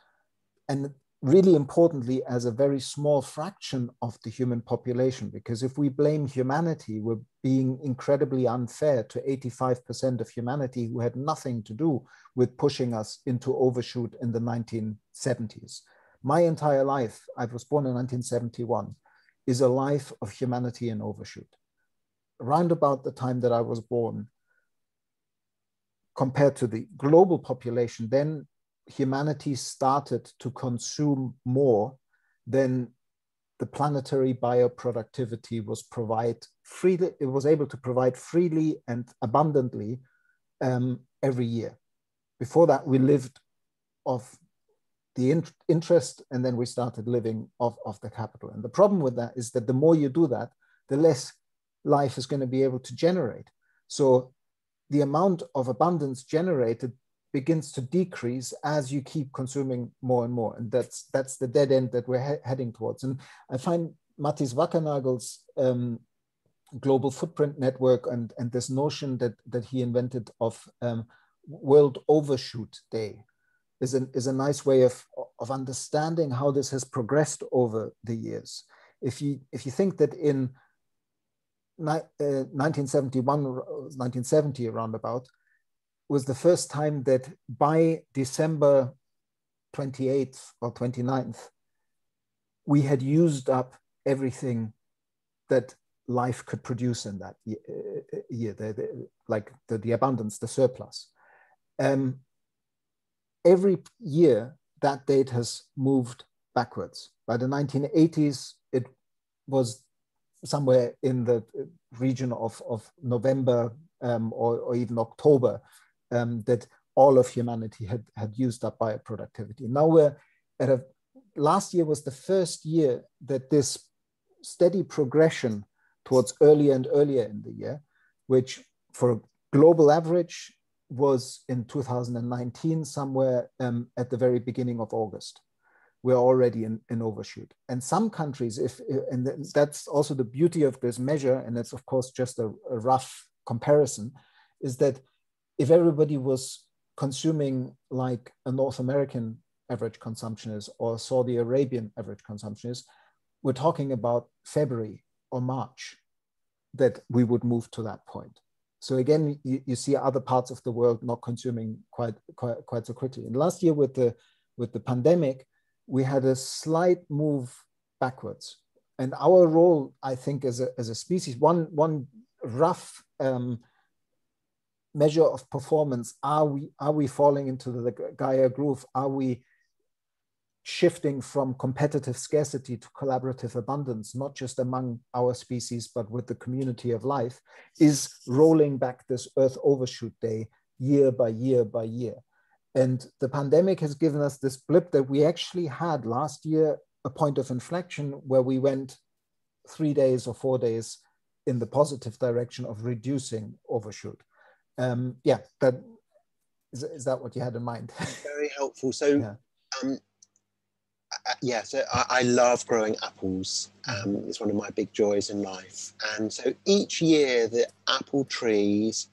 and really importantly as a very small fraction of the human population because if we blame humanity we're being incredibly unfair to 85% of humanity who had nothing to do with pushing us into overshoot in the 1970s my entire life i was born in 1971 is a life of humanity and overshoot around about the time that i was born compared to the global population then humanity started to consume more than the planetary bioproductivity was provide freely it was able to provide freely and abundantly um, every year. Before that we lived of the in interest and then we started living off of the capital. And the problem with that is that the more you do that the less life is going to be able to generate so the amount of abundance generated begins to decrease as you keep consuming more and more. And that's, that's the dead end that we're he heading towards. And I find Mathis Wackernagel's um, global footprint network and, and this notion that, that he invented of um, World Overshoot Day is, an, is a nice way of, of understanding how this has progressed over the years. If you, if you think that in 1971, uh, 1970 around about, was the first time that by December 28th or 29th, we had used up everything that life could produce in that year, uh, the, the, like the, the abundance, the surplus. Um, every year, that date has moved backwards. By the 1980s, it was somewhere in the region of, of November um, or, or even October um, that all of humanity had, had used up bioproductivity. Now we're at a, last year was the first year that this steady progression towards earlier and earlier in the year, which for global average was in 2019, somewhere um, at the very beginning of August. We're already in, in overshoot. And some countries, if and that's also the beauty of this measure, and it's of course just a, a rough comparison, is that if everybody was consuming like a North American average consumption is or Saudi Arabian average consumption is, we're talking about February or March that we would move to that point. So again, you, you see other parts of the world not consuming quite, quite, quite so quickly. And last year with the, with the pandemic, we had a slight move backwards. And our role, I think, as a, as a species, one, one rough um, measure of performance, are we, are we falling into the Gaia groove? Are we shifting from competitive scarcity to collaborative abundance, not just among our species, but with the community of life, is rolling back this Earth overshoot day year by year by year. And the pandemic has given us this blip that we actually had last year, a point of inflection where we went three days or four days in the positive direction of reducing overshoot. Um, yeah, that is, is that what you had in mind? Very helpful. So yeah. um, uh, yeah, so I, I, love growing apples. Um, it's one of my big joys in life. And so each year, the apple trees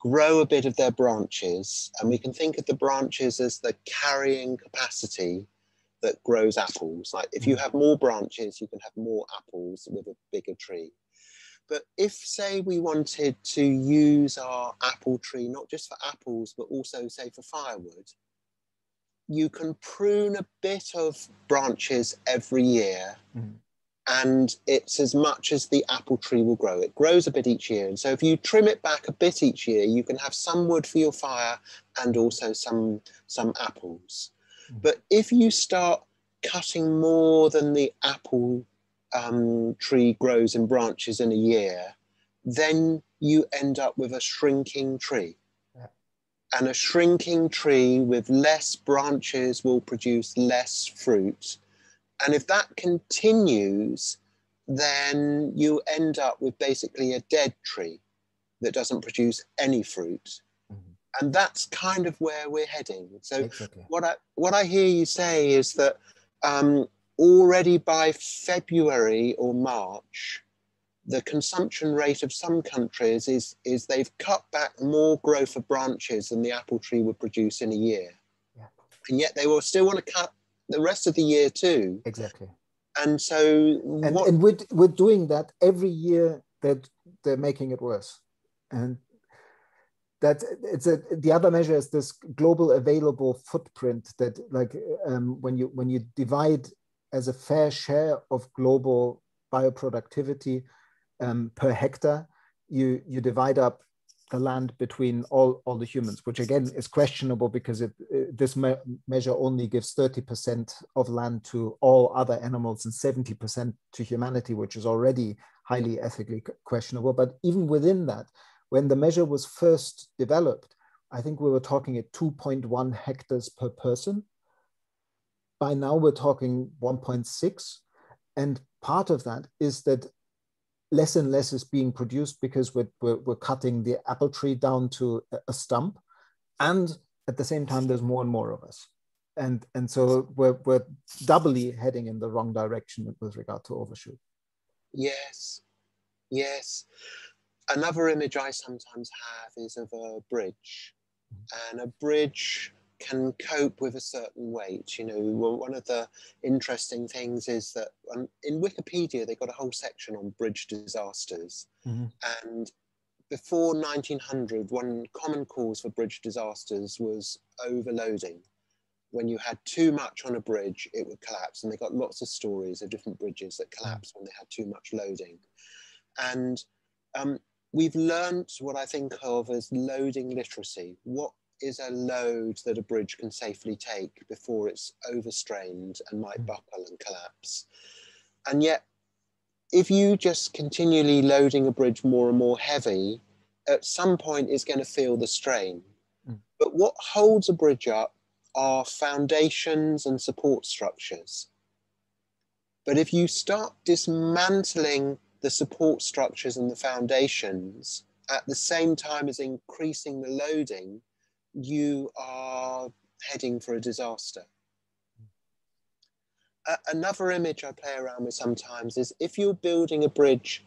grow a bit of their branches, and we can think of the branches as the carrying capacity that grows apples. Like if you have more branches, you can have more apples with a bigger tree. But if, say, we wanted to use our apple tree not just for apples, but also, say, for firewood, you can prune a bit of branches every year. Mm. And it's as much as the apple tree will grow. It grows a bit each year. And so if you trim it back a bit each year, you can have some wood for your fire and also some, some apples. Mm. But if you start cutting more than the apple um, tree grows in branches in a year, then you end up with a shrinking tree and a shrinking tree with less branches will produce less fruit. And if that continues, then you end up with basically a dead tree that doesn't produce any fruit. Mm-hmm. And that's kind of where we're heading. So exactly. what I what I hear you say is that um, already by February or March, the consumption rate of some countries is, is they've cut back more growth of branches than the apple tree would produce in a year. Yeah. And yet they will still want to cut the rest of the year too. Exactly. And so and, what, and we're, we're doing that every year that they're making it worse. And that it's a the other measure is this global available footprint that like um, when you when you divide as a fair share of global bioproductivity um, per hectare, you, you divide up the land between all, all the humans, which again is questionable because it, it this me measure only gives 30% of land to all other animals and 70% to humanity, which is already highly ethically questionable. But even within that, when the measure was first developed, I think we were talking at 2.1 hectares per person. By now we're talking 1.6. And part of that is that less and less is being produced because we're, we're, we're, cutting the apple tree down to a stump. And at the same time, there's more and more of us. And, and so we're, we're doubly heading in the wrong direction with regard to overshoot. Yes, yes. Another image I sometimes have is of a bridge. Mm-hmm. And a bridge can cope with a certain weight. You know, one of the interesting things is that um, in Wikipedia, they got a whole section on bridge disasters. Mm-hmm. And before 1900, one common cause for bridge disasters was overloading. When you had too much on a bridge, it would collapse. And they got lots of stories of different bridges that collapsed when they had too much loading. And um, we've learned what I think of as loading literacy. What is a load that a bridge can safely take before it's overstrained and might hmm. buckle and collapse. And yet, if you just continually loading a bridge more and more heavy, at some point it's going to feel the strain. Mm. But what holds a bridge up are foundations and support structures. But if you start dismantling the support structures and the foundations at the same time as increasing the loading, you are heading for a disaster. Uh, another image I play around with sometimes is if you're building a bridge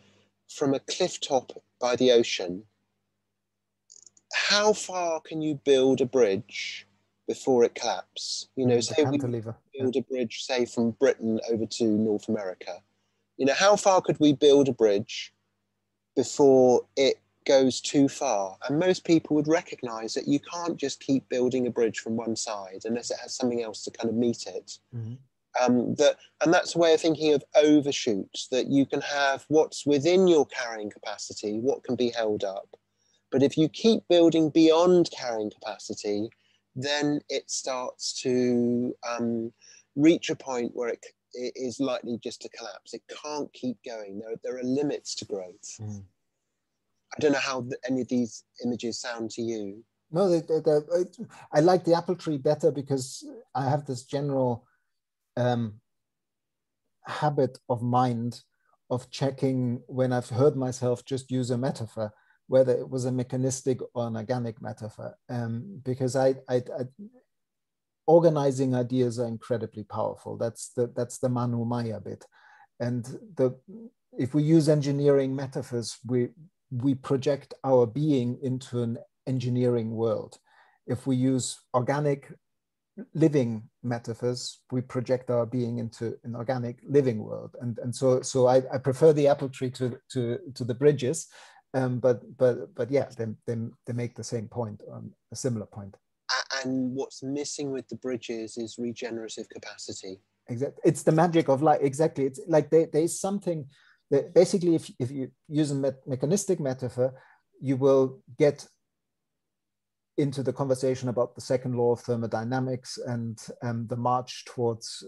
from a cliff top by the ocean, how far can you build a bridge before it collapses? You know, say we build yeah. a bridge, say from Britain over to North America. You know, how far could we build a bridge before it goes too far? And most people would recognize that you can't just keep building a bridge from one side unless it has something else to kind of meet it. Mm-hmm. Um, that and that's a way of thinking of overshoots that you can have what's within your carrying capacity, what can be held up. But if you keep building beyond carrying capacity, then it starts to um, reach a point where it, it is likely just to collapse. It can't keep going. There, there are limits to growth. Mm. I don't know how any of these images sound to you. No, I like the apple tree better because I have this general um, habit of mind of checking when I've heard myself just use a metaphor, whether it was a mechanistic or an organic metaphor, um, because I, I, I, organizing ideas are incredibly powerful. That's the that's the manomaya bit, and the if we use engineering metaphors, we we project our being into an engineering world. If we use organic living metaphors, we project our being into an organic living world. And, and so, so I, I prefer the apple tree to, to, to the bridges, um, but, but, but yeah, they, they, they make the same point, um, a similar point. And what's missing with the bridges is regenerative capacity. Exactly. It's the magic of life. Exactly. It's like there, there's something that basically, if, if you use a me mechanistic metaphor, you will get into the conversation about the second law of thermodynamics and um, the march towards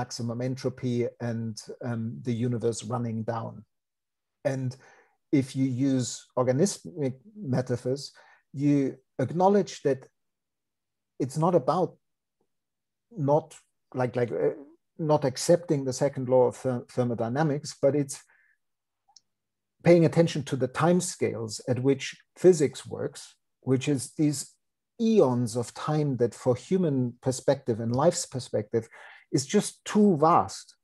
maximum entropy and um, the universe running down. And if you use organismic metaphors, you acknowledge that it's not about not like like uh, not accepting the second law of th thermodynamics, but it's paying attention to the time scales at which physics works which is these eons of time that for human perspective and life's perspective is just too vast.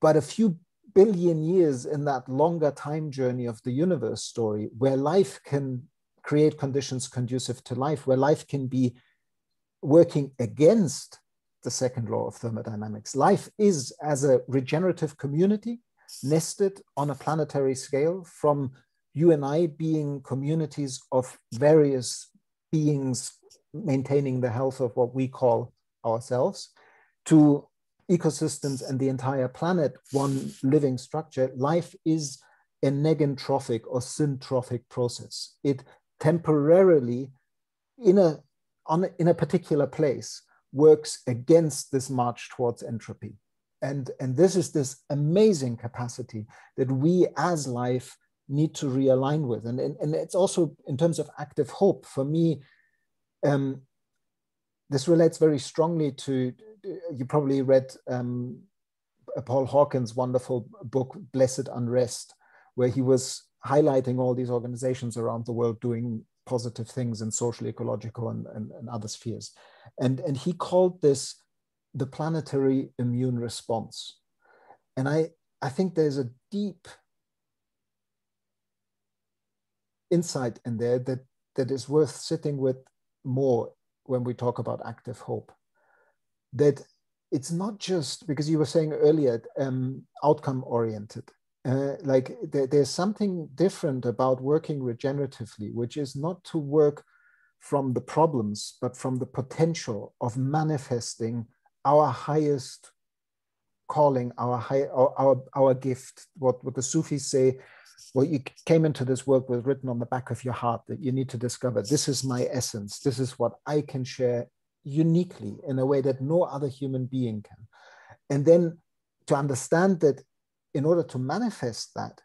But a few billion years in that longer time journey of the universe story, where life can create conditions conducive to life, where life can be working against the second law of thermodynamics. Life is, as a regenerative community, nested on a planetary scale from you and I being communities of various beings maintaining the health of what we call ourselves, to ecosystems and the entire planet, one living structure, life is a negentrophic or syntrophic process. It temporarily, in a, on in a particular place, works against this march towards entropy. And, and this is this amazing capacity that we as life need to realign with. And, and, and it's also in terms of active hope, for me, um, this relates very strongly to, you probably read um, Paul Hawken's wonderful book, Blessed Unrest, where he was highlighting all these organizations around the world doing positive things in social, ecological, and, and, and other spheres. And, and he called this the planetary immune response. And I, I think there's a deep insight in there that that is worth sitting with more when we talk about active hope. That it's not just because you were saying earlier um, outcome oriented. Uh, like there, there's something different about working regeneratively, which is not to work from the problems, but from the potential of manifesting our highest calling, our high, our, our, our gift. What what the Sufis say, well, you came into this work with written on the back of your heart that you need to discover this is my essence. This is what I can share uniquely in a way that no other human being can. And then to understand that in order to manifest that,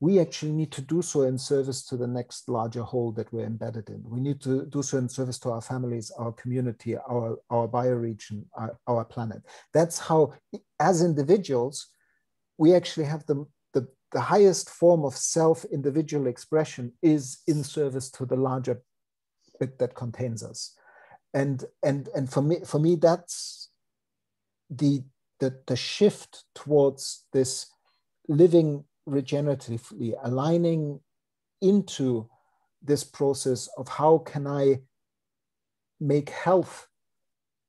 we actually need to do so in service to the next larger whole that we're embedded in. We need to do so in service to our families, our community, our, our bioregion, our, our planet. That's how, as individuals, we actually have the, the, the highest form of self-individual expression is in service to the larger bit that contains us. And, and, and for me, for me, that's the, the, the shift towards this living regeneratively, aligning into this process of how can I make health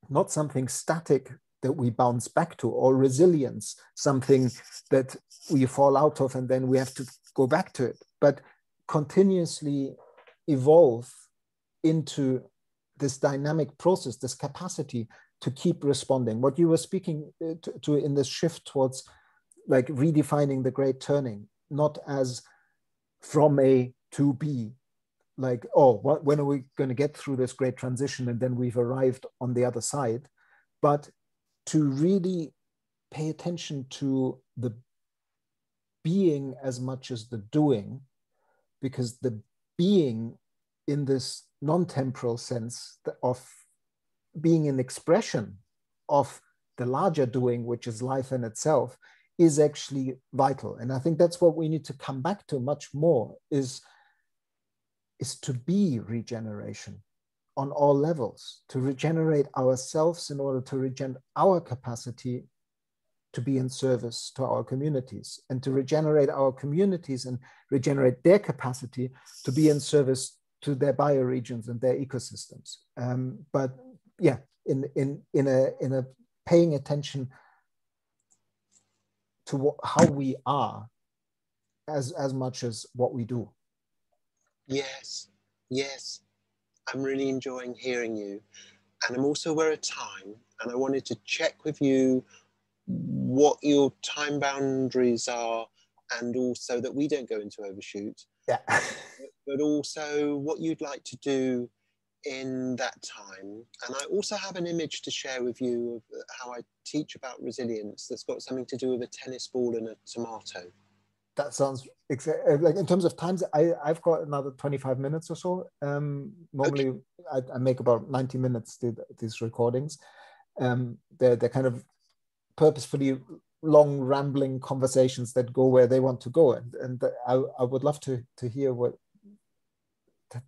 not something static that we bounce back to, or resilience, something that we fall out of and then we have to go back to it, but continuously evolve into this dynamic process, this capacity to keep responding. What you were speaking uh, to, to in this shift towards like redefining the great turning, not as from A to B, like, oh, what, when are we going to get through this great transition and then we've arrived on the other side, but to really pay attention to the being as much as the doing, because the being in this non temporal sense of being an expression of the larger doing, which is life in itself, is actually vital. And I think that's what we need to come back to much more is, is to be regeneration on all levels, to regenerate ourselves in order to regenerate our capacity to be in service to our communities and to regenerate our communities and regenerate their capacity to be in service to their bioregions and their ecosystems. Um, but yeah, in, in, in, a, in a paying attention to what, how we are as as much as what we do. Yes yes. I'm really enjoying hearing you. And i'm also aware of time and i wanted to check with you what your time boundaries are and also that we don't go into overshoot. Yeah. But also what you'd like to do in that time. And I also have an image to share with you of how I teach about resilience that's got something to do with a tennis ball and a tomato. That sounds uh, like in terms of times, I, I've got another 25 minutes or so. Um, normally, okay. I, I, make about 90 minutes to these recordings. Um, they're, they're kind of purposefully long, rambling conversations that go where they want to go. And, and I, I would love to, to hear what,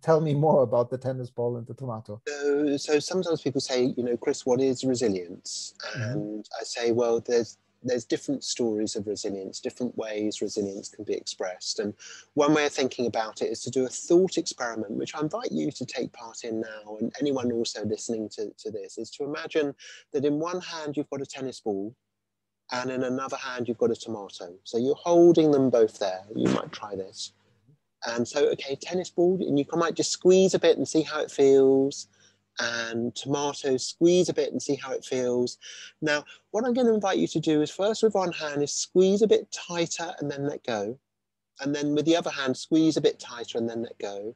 tell me more about the tennis ball and the tomato. So, so sometimes people say, you know, Chris, what is resilience? Mm-hmm. And mm-hmm. I say, well, there's there's different stories of resilience, different ways resilience can be expressed. And one way of thinking about it is to do a thought experiment, which I invite you to take part in now, and anyone also listening to, to this, is to imagine that in one hand you've got a tennis ball, and in another hand you've got a tomato. So you're holding them both there. You might try this. And so, okay, tennis ball, and you might just squeeze a bit and see how it feels. And tomatoes, squeeze a bit and see how it feels. Now, what I'm going to invite you to do is first with one hand is squeeze a bit tighter and then let go. And then with the other hand, squeeze a bit tighter and then let go.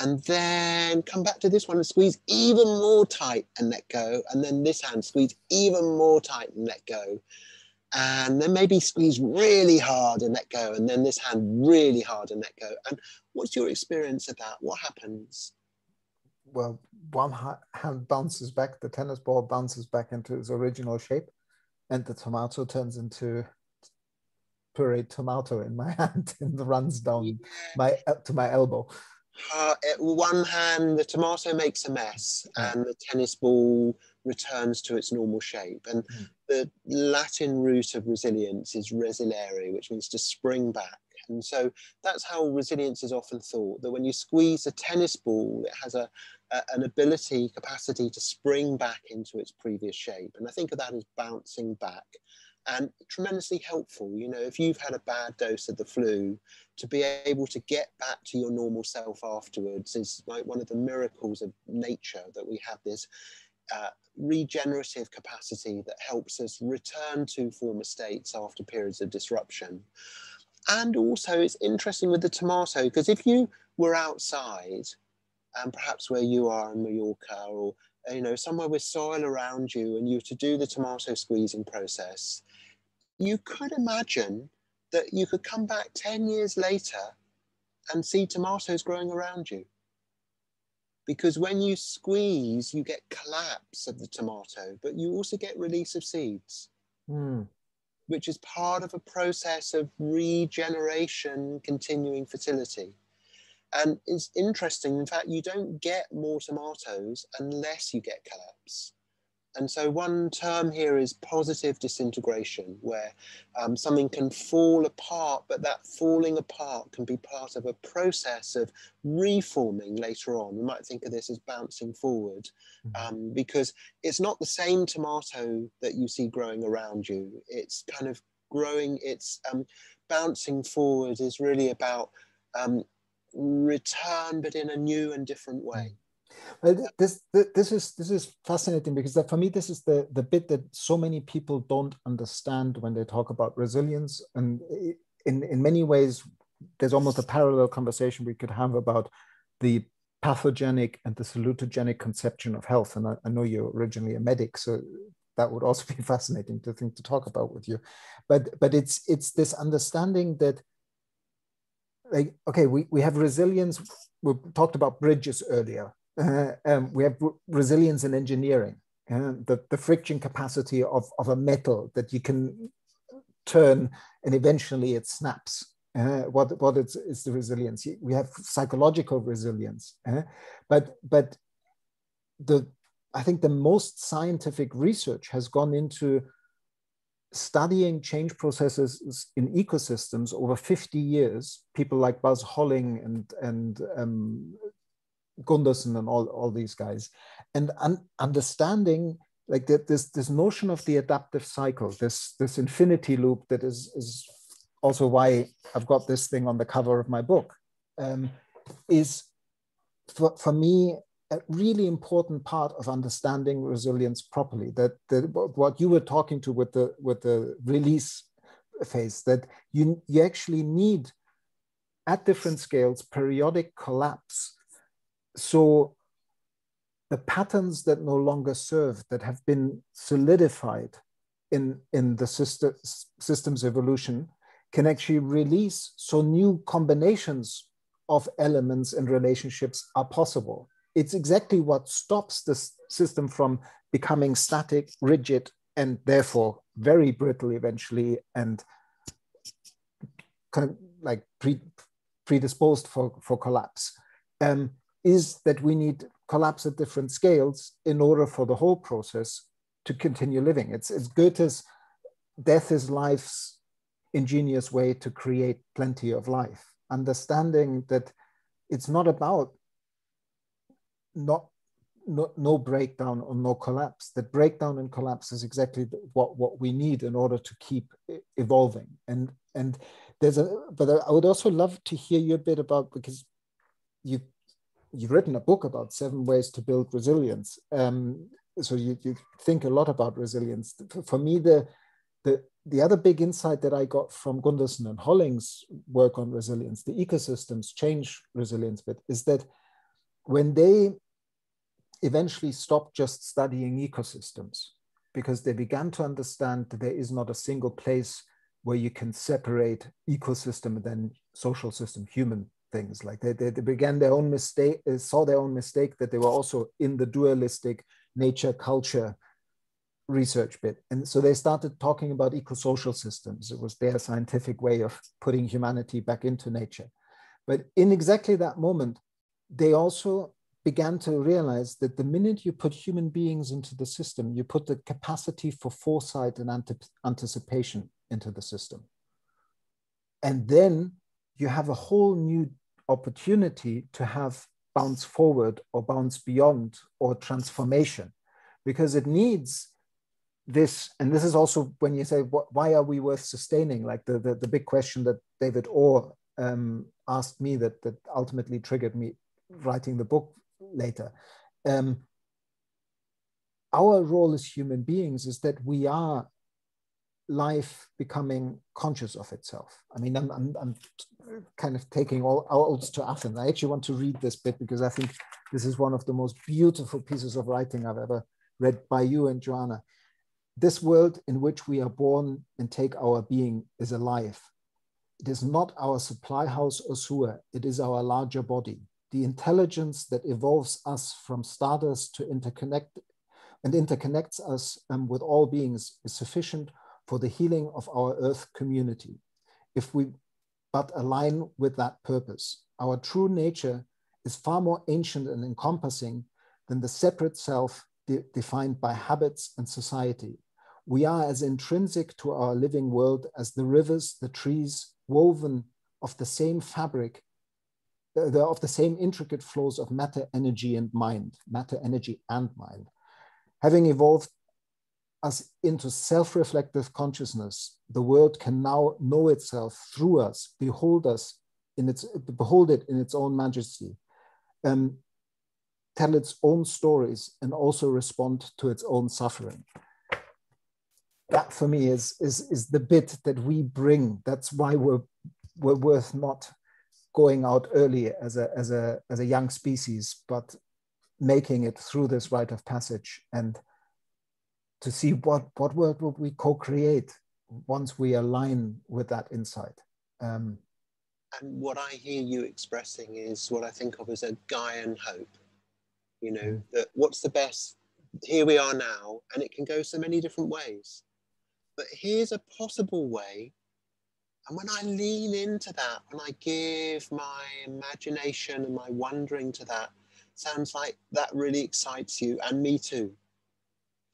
And then come back to this one and squeeze even more tight and let go. And then this hand, squeeze even more tight and let go and then maybe squeeze really hard and let go, and then this hand really hard and let go. And what's your experience of that? What happens? Well, one hand bounces back, the tennis ball bounces back into its original shape, and the tomato turns into pureed tomato in my hand and runs down yeah. my uh, to my elbow. Uh, one hand, the tomato makes a mess, and the tennis ball returns to its normal shape. And mm. the Latin root of resilience is resilere, which means to spring back. And so that's how resilience is often thought that when you squeeze a tennis ball, it has a, a, an ability, capacity to spring back into its previous shape. And I think of that as bouncing back and tremendously helpful. You know, if you've had a bad dose of the flu, to be able to get back to your normal self afterwards is like one of the miracles of nature that we have this uh, regenerative capacity that helps us return to former states after periods of disruption. And also, it's interesting with the tomato because if you were outside, and perhaps where you are in Mallorca or you know somewhere with soil around you, and you were to do the tomato squeezing process, you could imagine that you could come back 10 years later and see tomatoes growing around you. Because when you squeeze, you get collapse of the tomato, but you also get release of seeds, mm. which is part of a process of regeneration, continuing fertility. And it's interesting, in fact, you don't get more tomatoes unless you get collapse. And so one term here is positive disintegration, where um, something can fall apart, but that falling apart can be part of a process of reforming later on. We might think of this as bouncing forward, mm-hmm. um, because it's not the same tomato that you see growing around you. It's kind of growing, it's um, bouncing forward is really about um, return, but in a new and different way. Well, this this is this is fascinating because for me this is the the bit that so many people don't understand when they talk about resilience, and in in many ways there's almost a parallel conversation we could have about the pathogenic and the salutogenic conception of health. And I, I know you're originally a medic, so that would also be fascinating to think to talk about with you. But but it's it's this understanding that like okay we, we have resilience we talked about bridges earlier uh, um, we have resilience in engineering, uh, the, the friction capacity of, of a metal that you can turn and eventually it snaps. Uh, what what is, is the resilience? We have psychological resilience, uh, but but the I think the most scientific research has gone into studying change processes in ecosystems over 50 years. People like Buzz Holling and and um, Gunderson and all, all these guys, and un understanding like this this notion of the adaptive cycle, this this infinity loop that is is also why I've got this thing on the cover of my book, um, is for, for me a really important part of understanding resilience properly. That, that what you were talking to with the with the release phase, that you you actually need at different scales periodic collapse so the patterns that no longer serve, that have been solidified in, in the system, system's evolution, can actually release so new combinations of elements and relationships are possible. It's exactly what stops the system from becoming static, rigid, and therefore very brittle eventually and kind of like pre, predisposed for, for collapse. Um, is that we need collapse at different scales in order for the whole process to continue living. It's, it's Goethe's death is life's ingenious way to create plenty of life. Understanding that it's not about not no, no, breakdown or no collapse. That breakdown and collapse is exactly what, what we need in order to keep evolving. And and there's a but I would also love to hear you a bit about because you you've written a book about seven ways to build resilience. Um, so you, you think a lot about resilience. For me, the, the, the other big insight that I got from Gunderson and Holling's work on resilience, the ecosystems change resilience bit, is that when they eventually stopped just studying ecosystems, because they began to understand that there is not a single place where you can separate ecosystem and then social system, human things. Like they, they, they began their own mistake, saw their own mistake that they were also in the dualistic nature culture research bit. And so they started talking about eco-social systems. It was their scientific way of putting humanity back into nature. But in exactly that moment, they also began to realize that the minute you put human beings into the system, you put the capacity for foresight and anticipation into the system. And then you have a whole new opportunity to have bounce forward or bounce beyond or transformation. Because it needs this and this is also when you say why are we worth sustaining? Like the the, the big question that david orr um, asked me that that ultimately triggered me writing the book later. Um, our role as human beings is that we are life becoming conscious of itself. I mean, I'm, I'm, I'm kind of taking all old to Athens. I actually want to read this bit because I think this is one of the most beautiful pieces of writing I've ever read by you and Joanna. This world in which we are born and take our being is alive. It is not our supply house or sewer, it is our larger body. The intelligence that evolves us from stardust to interconnect and interconnects us um, with all beings is sufficient for the healing of our earth community. If we but align with that purpose, our true nature is far more ancient and encompassing than the separate self de defined by habits and society. We are as intrinsic to our living world as the rivers, the trees, woven of the same fabric, uh, of the same intricate flows of matter, energy, and mind, matter, energy, and mind. Having evolved us into self-reflective consciousness, the world can now know itself through us, behold us in its, behold it in its own majesty, um, tell its own stories, and also respond to its own suffering. That for me is, is, is the bit that we bring. That's why we're, we're worth not going out early as a, as, a, as a young species, but making it through this rite of passage and to see what, what world would we co-create once we align with that insight. Um, and what I hear you expressing is what I think of as a Gaian hope. You know, mm. that what's the best, here we are now, and it can go so many different ways. But here's a possible way. And when I lean into that, when I give my imagination and my wondering to that, sounds like that really excites you and me too.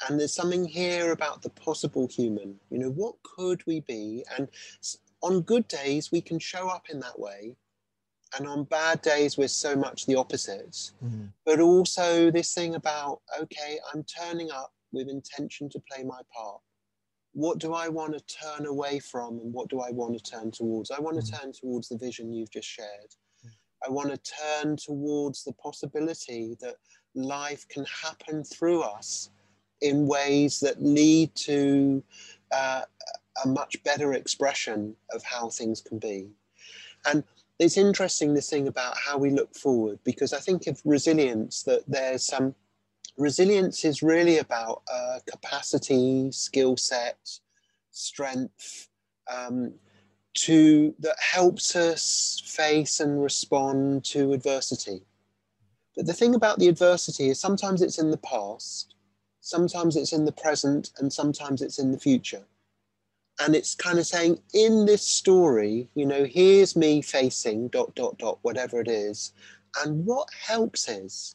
And there's something here about the possible human. You know, what could we be? And on good days, we can show up in that way. And on bad days, we're so much the opposite. Mm-hmm. But also, this thing about, okay, I'm turning up with intention to play my part. What do I want to turn away from and what do I want to turn towards? I want to mm-hmm. turn towards the vision you've just shared. Mm-hmm. I want to turn towards the possibility that life can happen through us in ways that lead to uh, a much better expression of how things can be. And it's interesting this thing about how we look forward because I think of resilience that there's some resilience is really about uh, capacity, skill set, strength um, to that helps us face and respond to adversity. But the thing about the adversity is sometimes it's in the past, sometimes it's in the present, and sometimes it's in the future. And it's kind of saying in this story you know here's me facing dot dot dot whatever it is and what helps is.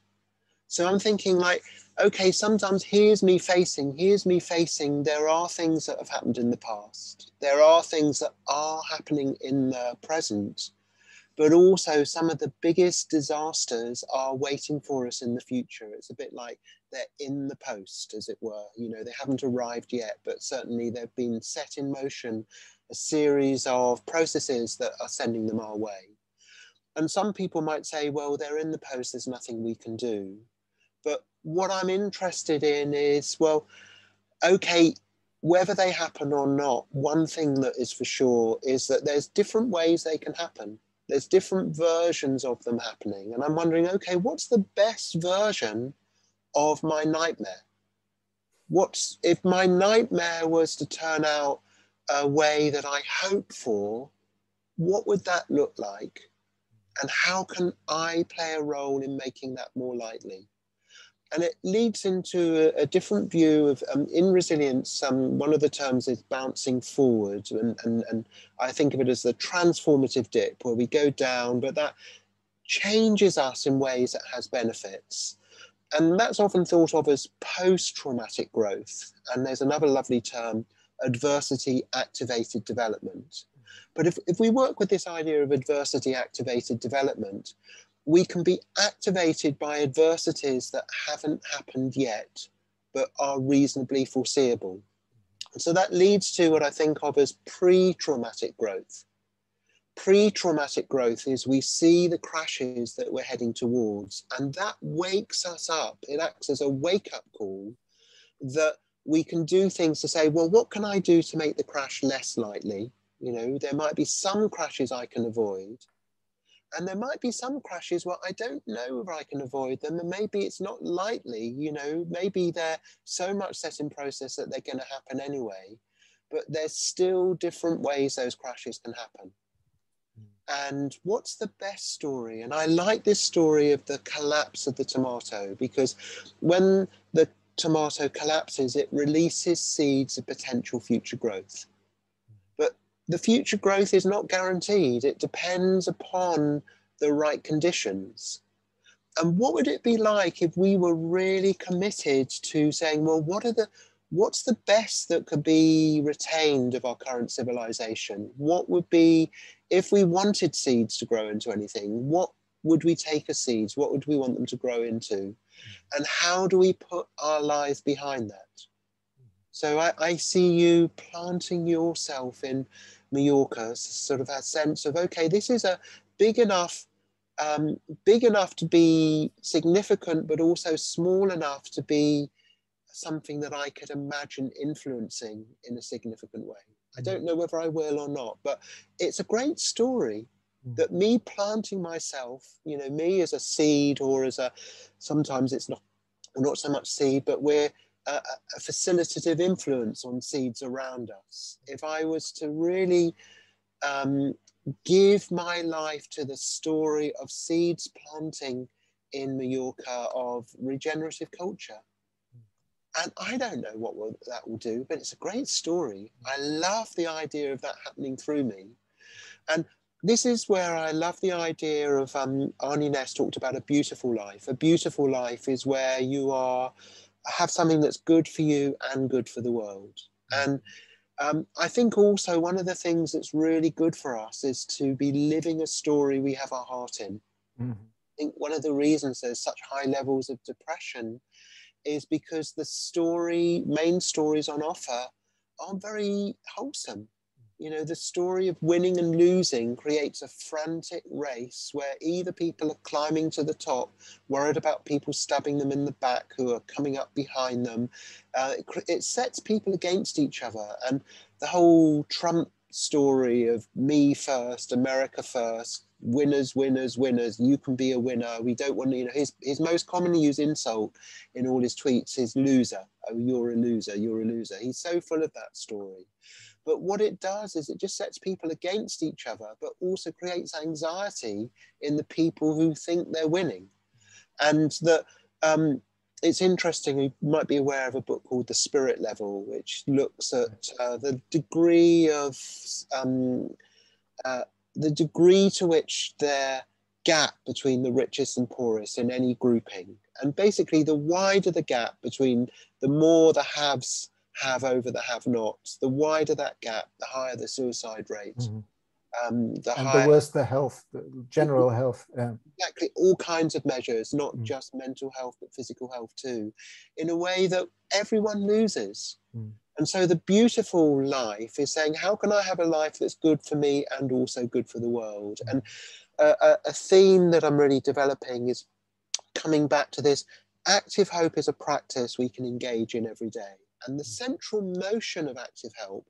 So i'm thinking like okay sometimes here's me facing here's me facing there are things that have happened in the past. There are things that are happening in the present but also some of the biggest disasters are waiting for us in the future. It's a bit like they're in the post, as it were. You know, they haven't arrived yet, but certainly they've been set in motion a series of processes that are sending them our way. And some people might say, well, they're in the post, there's nothing we can do. But what I'm interested in is, well, okay, whether they happen or not, one thing that is for sure is that there's different ways they can happen there's different versions of them happening. And I'm wondering, okay, what's the best version of my nightmare? What's if my nightmare was to turn out a way that I hope for, what would that look like? And how can I play a role in making that more likely? And it leads into a, a different view of um, in resilience um, one of the terms is bouncing forward. And, and, and i think of it as the transformative dip where we go down but that changes us in ways that has benefits. And that's often thought of as post-traumatic growth. And there's another lovely term adversity activated development. But if, if we work with this idea of adversity activated development we can be activated by adversities that haven't happened yet, but are reasonably foreseeable. And so that leads to what I think of as pre traumatic growth. Pre traumatic growth is we see the crashes that we're heading towards, and that wakes us up. It acts as a wake up call that we can do things to say, well, what can I do to make the crash less likely? You know, there might be some crashes I can avoid and there might be some crashes where I don't know if I can avoid them, and maybe it's not likely, you know, maybe they're so much set in process that they're going to happen anyway. But there's still different ways those crashes can happen. and what's the best story? And I like this story of the collapse of the tomato because when the tomato collapses, it releases seeds of potential future growth. The future growth is not guaranteed, it depends upon the right conditions. And what would it be like if we were really committed to saying, well, what are the what's the best that could be retained of our current civilization? What would be if we wanted seeds to grow into anything, what would we take as seeds? What would we want them to grow into? And how do we put our lives behind that? So I, I see you planting yourself in Mallorca, sort of a sense of, okay, this is a big enough, um, big enough to be significant, but also small enough to be something that I could imagine influencing in a significant way. I don't know whether I will or not, but it's a great story mm. that me planting myself, you know, me as a seed or as a, sometimes it's not, not so much seed, but we're a, a facilitative influence on seeds around us. If I was to really um, give my life to the story of seeds planting in Mallorca of regenerative culture, and I don't know what will, that will do, but it's a great story. I love the idea of that happening through me. And this is where I love the idea of um, Arne Naess talked about a beautiful life. A beautiful life is where you are have something that's good for you and good for the world. And um, I think also one of the things that's really good for us is to be living a story we have our heart in. Mm-hmm. I think one of the reasons there's such high levels of depression is because the story, main stories on offer, aren't very wholesome. You know, the story of winning and losing creates a frantic race where either people are climbing to the top, worried about people stabbing them in the back who are coming up behind them. Uh, it, it sets people against each other. And the whole Trump story of me first, America first, winners, winners, winners. You can be a winner. We don't want to, you know, his, his most commonly used insult in all his tweets is loser. Oh, you're a loser, you're a loser. He's so full of that story. But what it does is it just sets people against each other, but also creates anxiety in the people who think they're winning. And that um, it's interesting, you might be aware of a book called The Spirit Level, which looks at uh, the degree of um, uh, the degree to which their gap between the richest and poorest in any grouping. And basically, the wider the gap between the more the haves have over the have nots, the wider that gap, the higher the suicide rate. Mm-hmm. Um, the and higher, the worse the health, the general health. Yeah. Exactly, all kinds of measures, not mm. just mental health, but physical health too, in a way that everyone loses. Mm. And so the beautiful life is saying, how can I have a life that's good for me and also good for the world? And a, a theme that I'm really developing is coming back to this active hope is a practice we can engage in every day. And the mm. central notion of active help,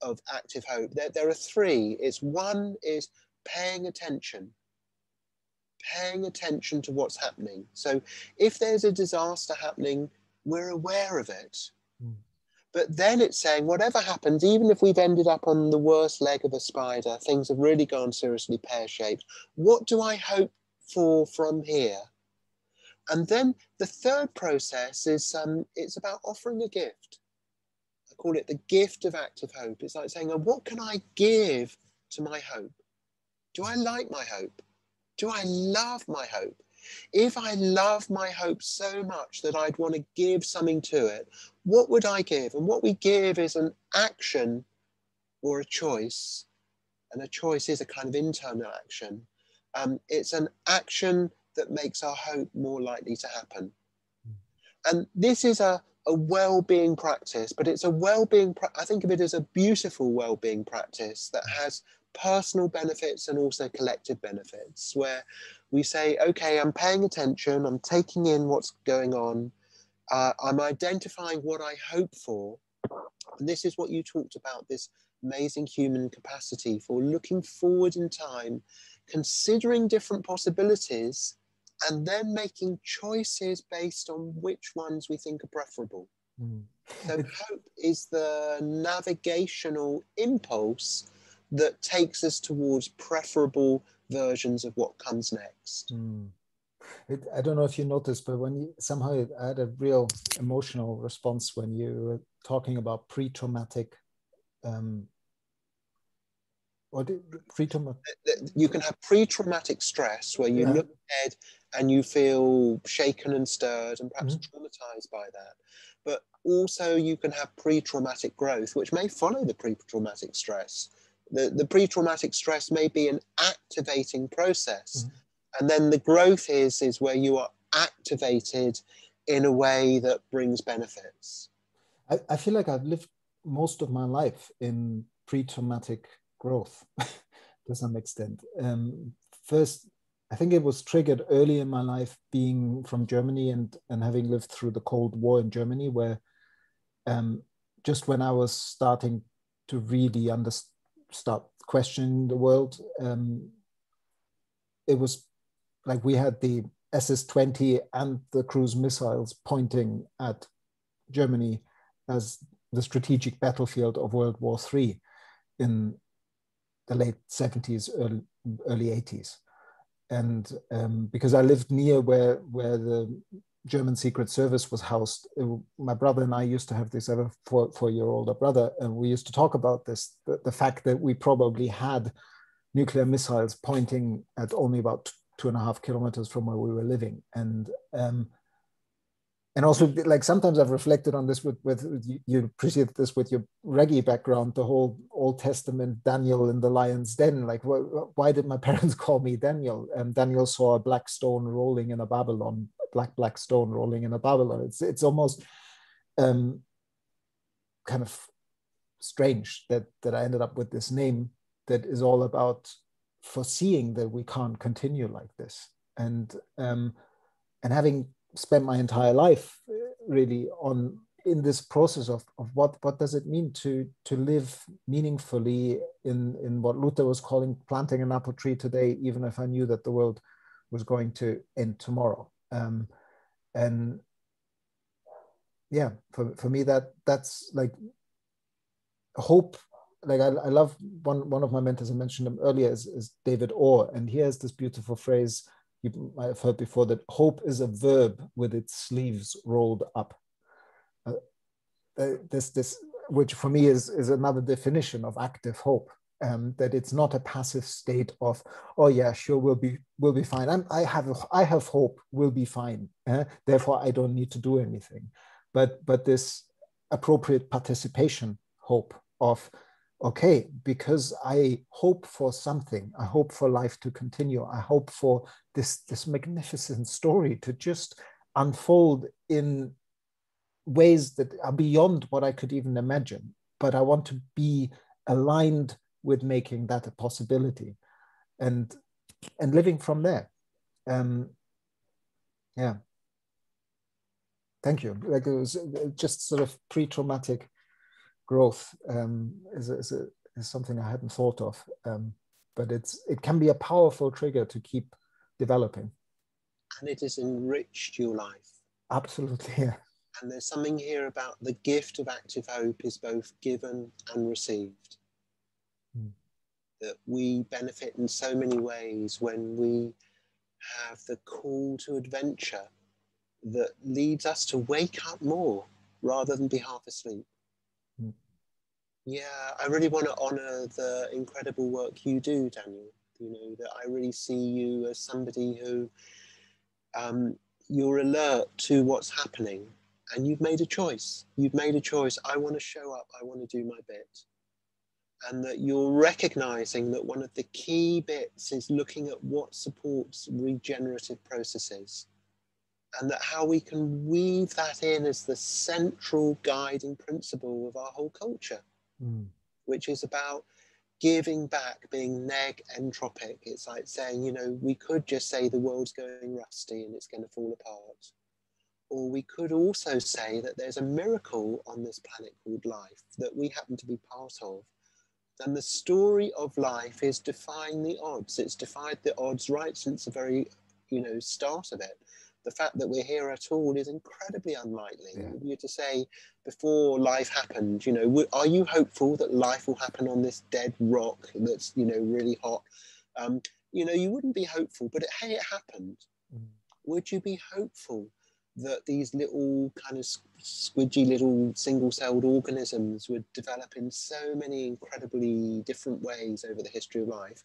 of active hope, there, there are three. It's one is paying attention paying attention to what's happening. So if there's a disaster happening, we're aware of it. Mm. But then it's saying, whatever happens, even if we've ended up on the worst leg of a spider, things have really gone seriously pear shaped. What do I hope for from here? And then the third process is um, it's about offering a gift. I call it the gift of active hope. It's like saying, oh, what can I give to my hope? Do I like my hope? Do I love my hope? If I love my hope so much that I'd want to give something to it, what would I give? And what we give is an action or a choice. And a choice is a kind of internal action. Um, it's an action that makes our hope more likely to happen. And this is a, a well-being practice, but it's a well-being, I think of it as a beautiful well-being practice that has personal benefits and also collective benefits, where we say, okay, I'm paying attention, I'm taking in what's going on, uh, I'm identifying what I hope for. And this is what you talked about this amazing human capacity for looking forward in time, considering different possibilities, and then making choices based on which ones we think are preferable. Mm. So, hope is the navigational impulse that takes us towards preferable versions of what comes next. Mm. It, I don't know if you noticed, but when you somehow I had a real emotional response when you were talking about pre-traumatic um, or pre-traumatic. You can have pre-traumatic stress where you yeah. look ahead and you feel shaken and stirred and perhaps mm-hmm. traumatized by that. But also you can have pre-traumatic growth, which may follow the pre-traumatic stress. The, the pre-traumatic stress may be an activating process. Mm-hmm. And then the growth is, is where you are activated in a way that brings benefits. I, I feel like I've lived most of my life in pre-traumatic growth to some extent. Um, first, I think it was triggered early in my life being from Germany and, and having lived through the Cold War in Germany, where um, just when I was starting to really understand, start questioning the world, um, it was like we had the SS 20 and the cruise missiles pointing at Germany as the strategic battlefield of World War III in the late 70s, early, early 80s. And um, because I lived near where, where the German Secret Service was housed, my brother and I used to have this other four, four year older brother, and we used to talk about this the, the fact that we probably had nuclear missiles pointing at only about two and a half kilometers from where we were living. And um, and also like sometimes i've reflected on this with with you, appreciate this with your reggae background the whole old testament daniel in the lion's den like wh- why did my parents call me daniel? And daniel saw a black stone rolling in a babylon black black stone rolling in a babylon. It's it's almost um kind of strange that that i ended up with this name that is all about foreseeing that we can't continue like this. And um and having spent my entire life uh, really on in this process of, of what, what does it mean to, to live meaningfully in, in what Luther was calling planting an apple tree today, even if I knew that the world was going to end tomorrow. Um, and yeah, for, for me, that that's like hope. Like I, I love one, one of my mentors, I mentioned him earlier, is, is David Orr. And he has this beautiful phrase, you might have heard before that hope is a verb with its sleeves rolled up. Uh, uh, this, this, which for me is, is another definition of active hope. Um, that it's not a passive state of, oh yeah, sure, we'll be we'll be fine. I'm, I have I have hope, we'll be fine. Eh? Therefore, I don't need to do anything. But but this appropriate participation hope of okay, because I hope for something, I hope for life to continue, I hope for this, this magnificent story to just unfold in ways that are beyond what I could even imagine. But I want to be aligned with making that a possibility and and living from there. Um, yeah. Thank you. Like it was just sort of pre-traumatic growth um, is, is, a, is, something I hadn't thought of. Um, but it's it can be a powerful trigger to keep developing. And it has enriched your life. Absolutely, yeah. And there's something here about the gift of active hope is both given and received. Mm. That we benefit in so many ways when we have the call to adventure that leads us to wake up more rather than be half asleep. Yeah, I really want to honor the incredible work you do, Daniel. You know, that I really see you as somebody who um, you're alert to what's happening and you've made a choice. You've made a choice. I want to show up, I want to do my bit. And that you're recognizing that one of the key bits is looking at what supports regenerative processes and that how we can weave that in as the central guiding principle of our whole culture mm. which is about giving back, being neg entropic. It's like saying, you know, we could just say the world's going rusty and it's going to fall apart. Or we could also say that there's a miracle on this planet called life that we happen to be part of. And the story of life is defying the odds. It's defied the odds right since the very, you know, start of it. The fact that we're here at all is incredibly unlikely. Yeah. You to say before life happened, you know, are you hopeful that life will happen on this dead rock that's you know really hot? Um, you know, you wouldn't be hopeful, but it, hey, it happened. Mm. Would you be hopeful that these little kind of squidgy little single-celled organisms would develop in so many incredibly different ways over the history of life?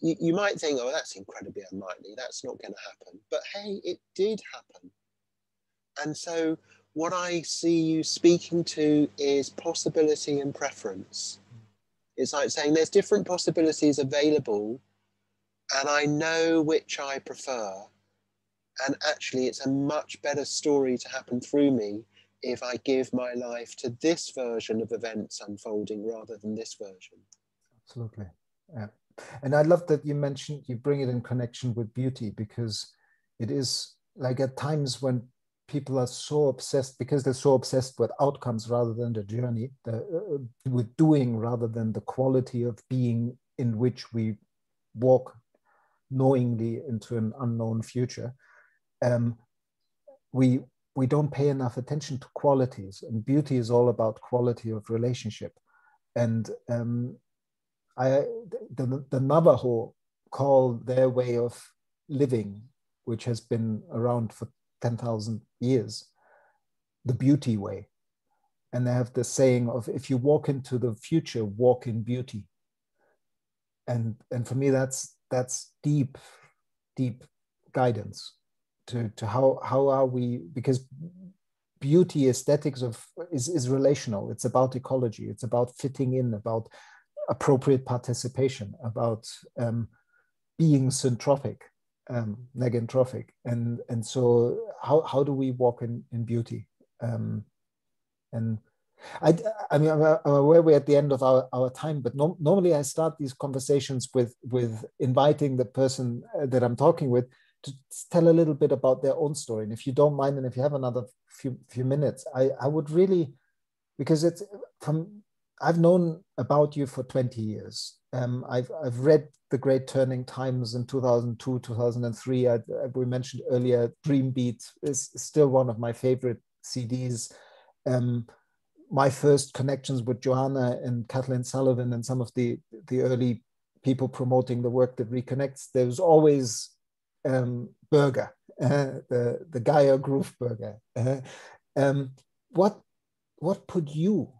You, you might think, oh, that's incredibly unlikely. That's not going to happen. But hey, it did happen. And so, what I see you speaking to is possibility and preference. It's like saying there's different possibilities available, and I know which I prefer. And actually, it's a much better story to happen through me if I give my life to this version of events unfolding rather than this version. Absolutely. Yeah. And I love that you mentioned you bring it in connection with beauty because it is like at times when people are so obsessed because they're so obsessed with outcomes rather than the journey, the, uh, with doing rather than the quality of being in which we walk knowingly into an unknown future. Um, we we don't pay enough attention to qualities, and beauty is all about quality of relationship. And um, I, the, the Navajo call their way of living, which has been around for 10,000 years, the beauty way. And they have the saying of if you walk into the future, walk in beauty. And, and for me, that's, that's deep, deep guidance to, to how, how are we, because beauty aesthetics of is, is relational. It's about ecology. It's about fitting in, about appropriate participation, about um, being syntropic, um, negentropic. And, and so how, how do we walk in, in beauty? Um, and I, I mean, I'm aware we're at the end of our, our time, but no, normally I start these conversations with, with inviting the person uh, that I'm talking with to tell a little bit about their own story. And if you don't mind, and if you have another few, few minutes, I, I would really, because it's from I've known about you for 20 years. Um, I've, I've read The Great Turning Times in 2002, 2003. I, we mentioned earlier, Dream Beat is still one of my favorite CDs. Um, my first connections with Joanna and Kathleen Sullivan and some of the, the early people promoting the work that reconnects, there was always um, Burger, uh, the, the Gaia Groove Burger. Uh, um, what, what put you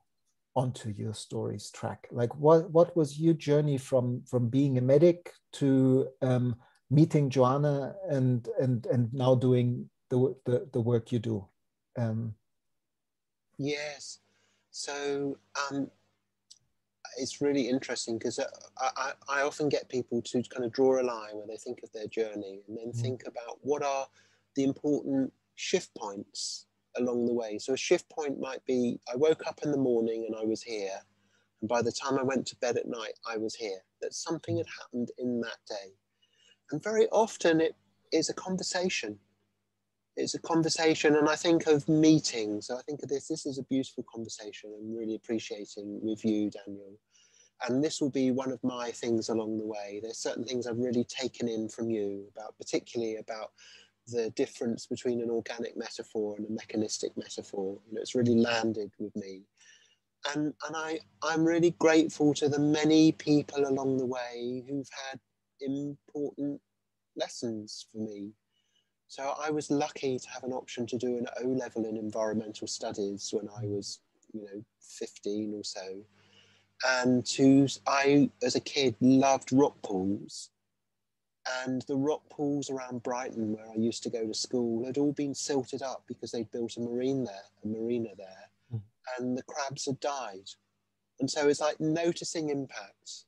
onto your stories track? Like what what was your journey from from being a medic to um, meeting joanna and and and now doing the the, the work you do? Um, yes. So um, it's really interesting because uh, I, I, I, often get people to kind of draw a line when they think of their journey and then mm. think about what are the important shift points along the way. So a shift point might be I woke up in the morning and I was here. And by the time I went to bed at night, I was here. That something had happened in that day. And very often it is a conversation. It's a conversation. And I think of meetings. So I think of this. This is a beautiful conversation. I'm really appreciating with you, Daniel. And this will be one of my things along the way. There's certain things I've really taken in from you about, particularly about the difference between an organic metaphor and a mechanistic metaphor. You know, it's really landed with me. And, and I, I'm really grateful to the many people along the way who've had important lessons for me. So I was lucky to have an option to do an O level in environmental studies when I was, you know, 15 or so. And to, I, as a kid, loved rock pools and the rock pools around Brighton, where I used to go to school, had all been silted up because they'd built a marine there, a marina there, mm. and the crabs had died. And so it's like noticing impacts.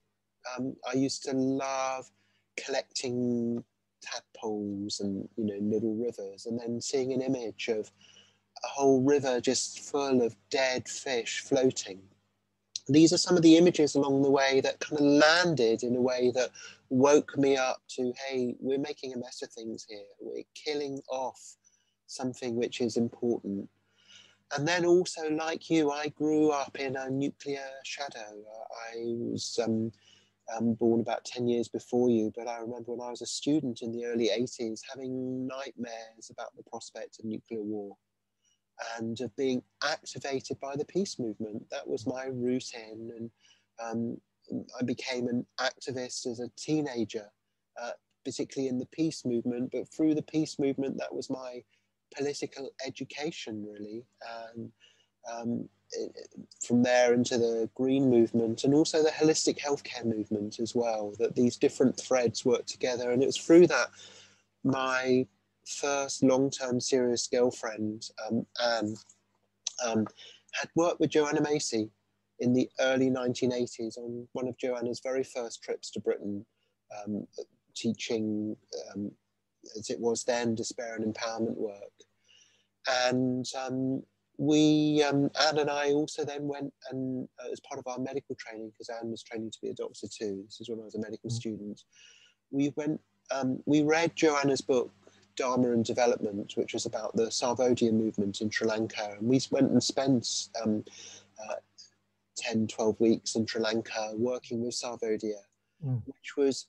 Um, I used to love collecting tadpoles and you know little rivers, and then seeing an image of a whole river just full of dead fish floating these are some of the images along the way that kind of landed in a way that woke me up to hey we're making a mess of things here. We're killing off something which is important. And then also like you i grew up in a nuclear shadow. I was um, um, born about 10 years before you, but I remember when I was a student in the early 80s having nightmares about the prospect of nuclear war and of being activated by the peace movement. That was my route in. And um, I became an activist as a teenager, uh, particularly in the peace movement. But through the peace movement, that was my political education, really. And um, from there into the green movement and also the holistic healthcare movement as well, that these different threads work together. And it was through that my first long-term serious girlfriend, um, Anne, um, had worked with Joanna Macy in the early 1980s on one of Joanna's very first trips to Britain, um, teaching, um, as it was then, despair and empowerment work. And um, we, um, Anne and I also then went and uh, as part of our medical training, because Anne was training to be a doctor too, this is when I was a medical mm. student, we went, um, we read Joanna's book, Dharma and Development, which was about the Sarvodaya movement in Sri Lanka. And we went and spent um, uh, 10, 12 weeks in Sri Lanka working with Sarvodaya, mm. which was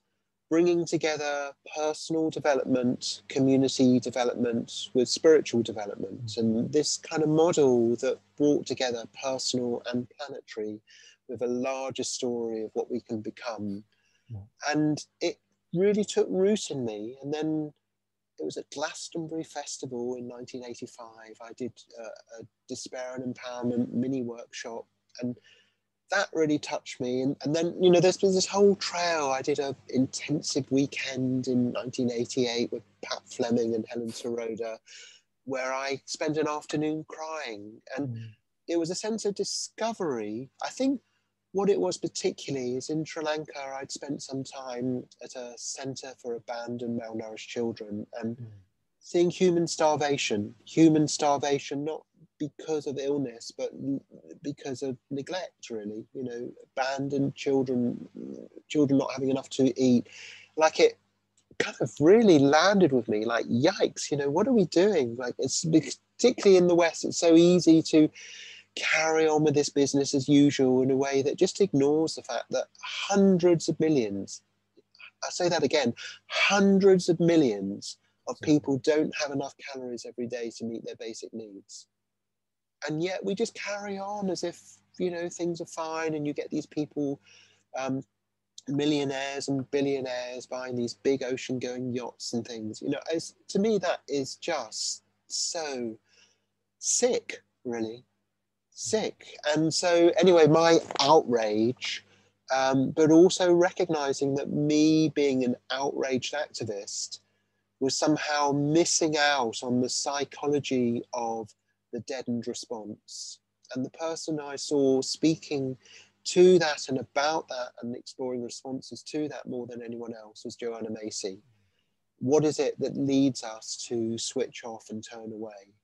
bringing together personal development, community development with spiritual development. And this kind of model that brought together personal and planetary with a larger story of what we can become. And it really took root in me. And then it was at Glastonbury Festival in 1985. I did a, a despair and empowerment mini workshop. And that really touched me. And, and then, you know, there's been this whole trail. I did an intensive weekend in 1988 with Pat Fleming and Helen Kuroda, where I spent an afternoon crying. And mm. it was a sense of discovery. I think what it was particularly is in Sri Lanka, I'd spent some time at a center for abandoned, malnourished children and mm. seeing human starvation, human starvation, not because of illness, but because of neglect, really. You know, abandoned children, children not having enough to eat. Like it kind of really landed with me. Like, yikes! You know, what are we doing? Like, it's particularly in the West. It's so easy to carry on with this business as usual in a way that just ignores the fact that hundreds of millions. I say that again, hundreds of millions of people don't have enough calories every day to meet their basic needs. And yet we just carry on as if you know things are fine and you get these people um, millionaires and billionaires buying these big ocean going yachts and things. You know as to me that is just so sick really sick and so anyway my outrage um, but also recognizing that me being an outraged activist was somehow missing out on the psychology of the deadened response. And the person I saw speaking to that and about that and exploring responses to that more than anyone else was Joanna Macy. What is it that leads us to switch off and turn away?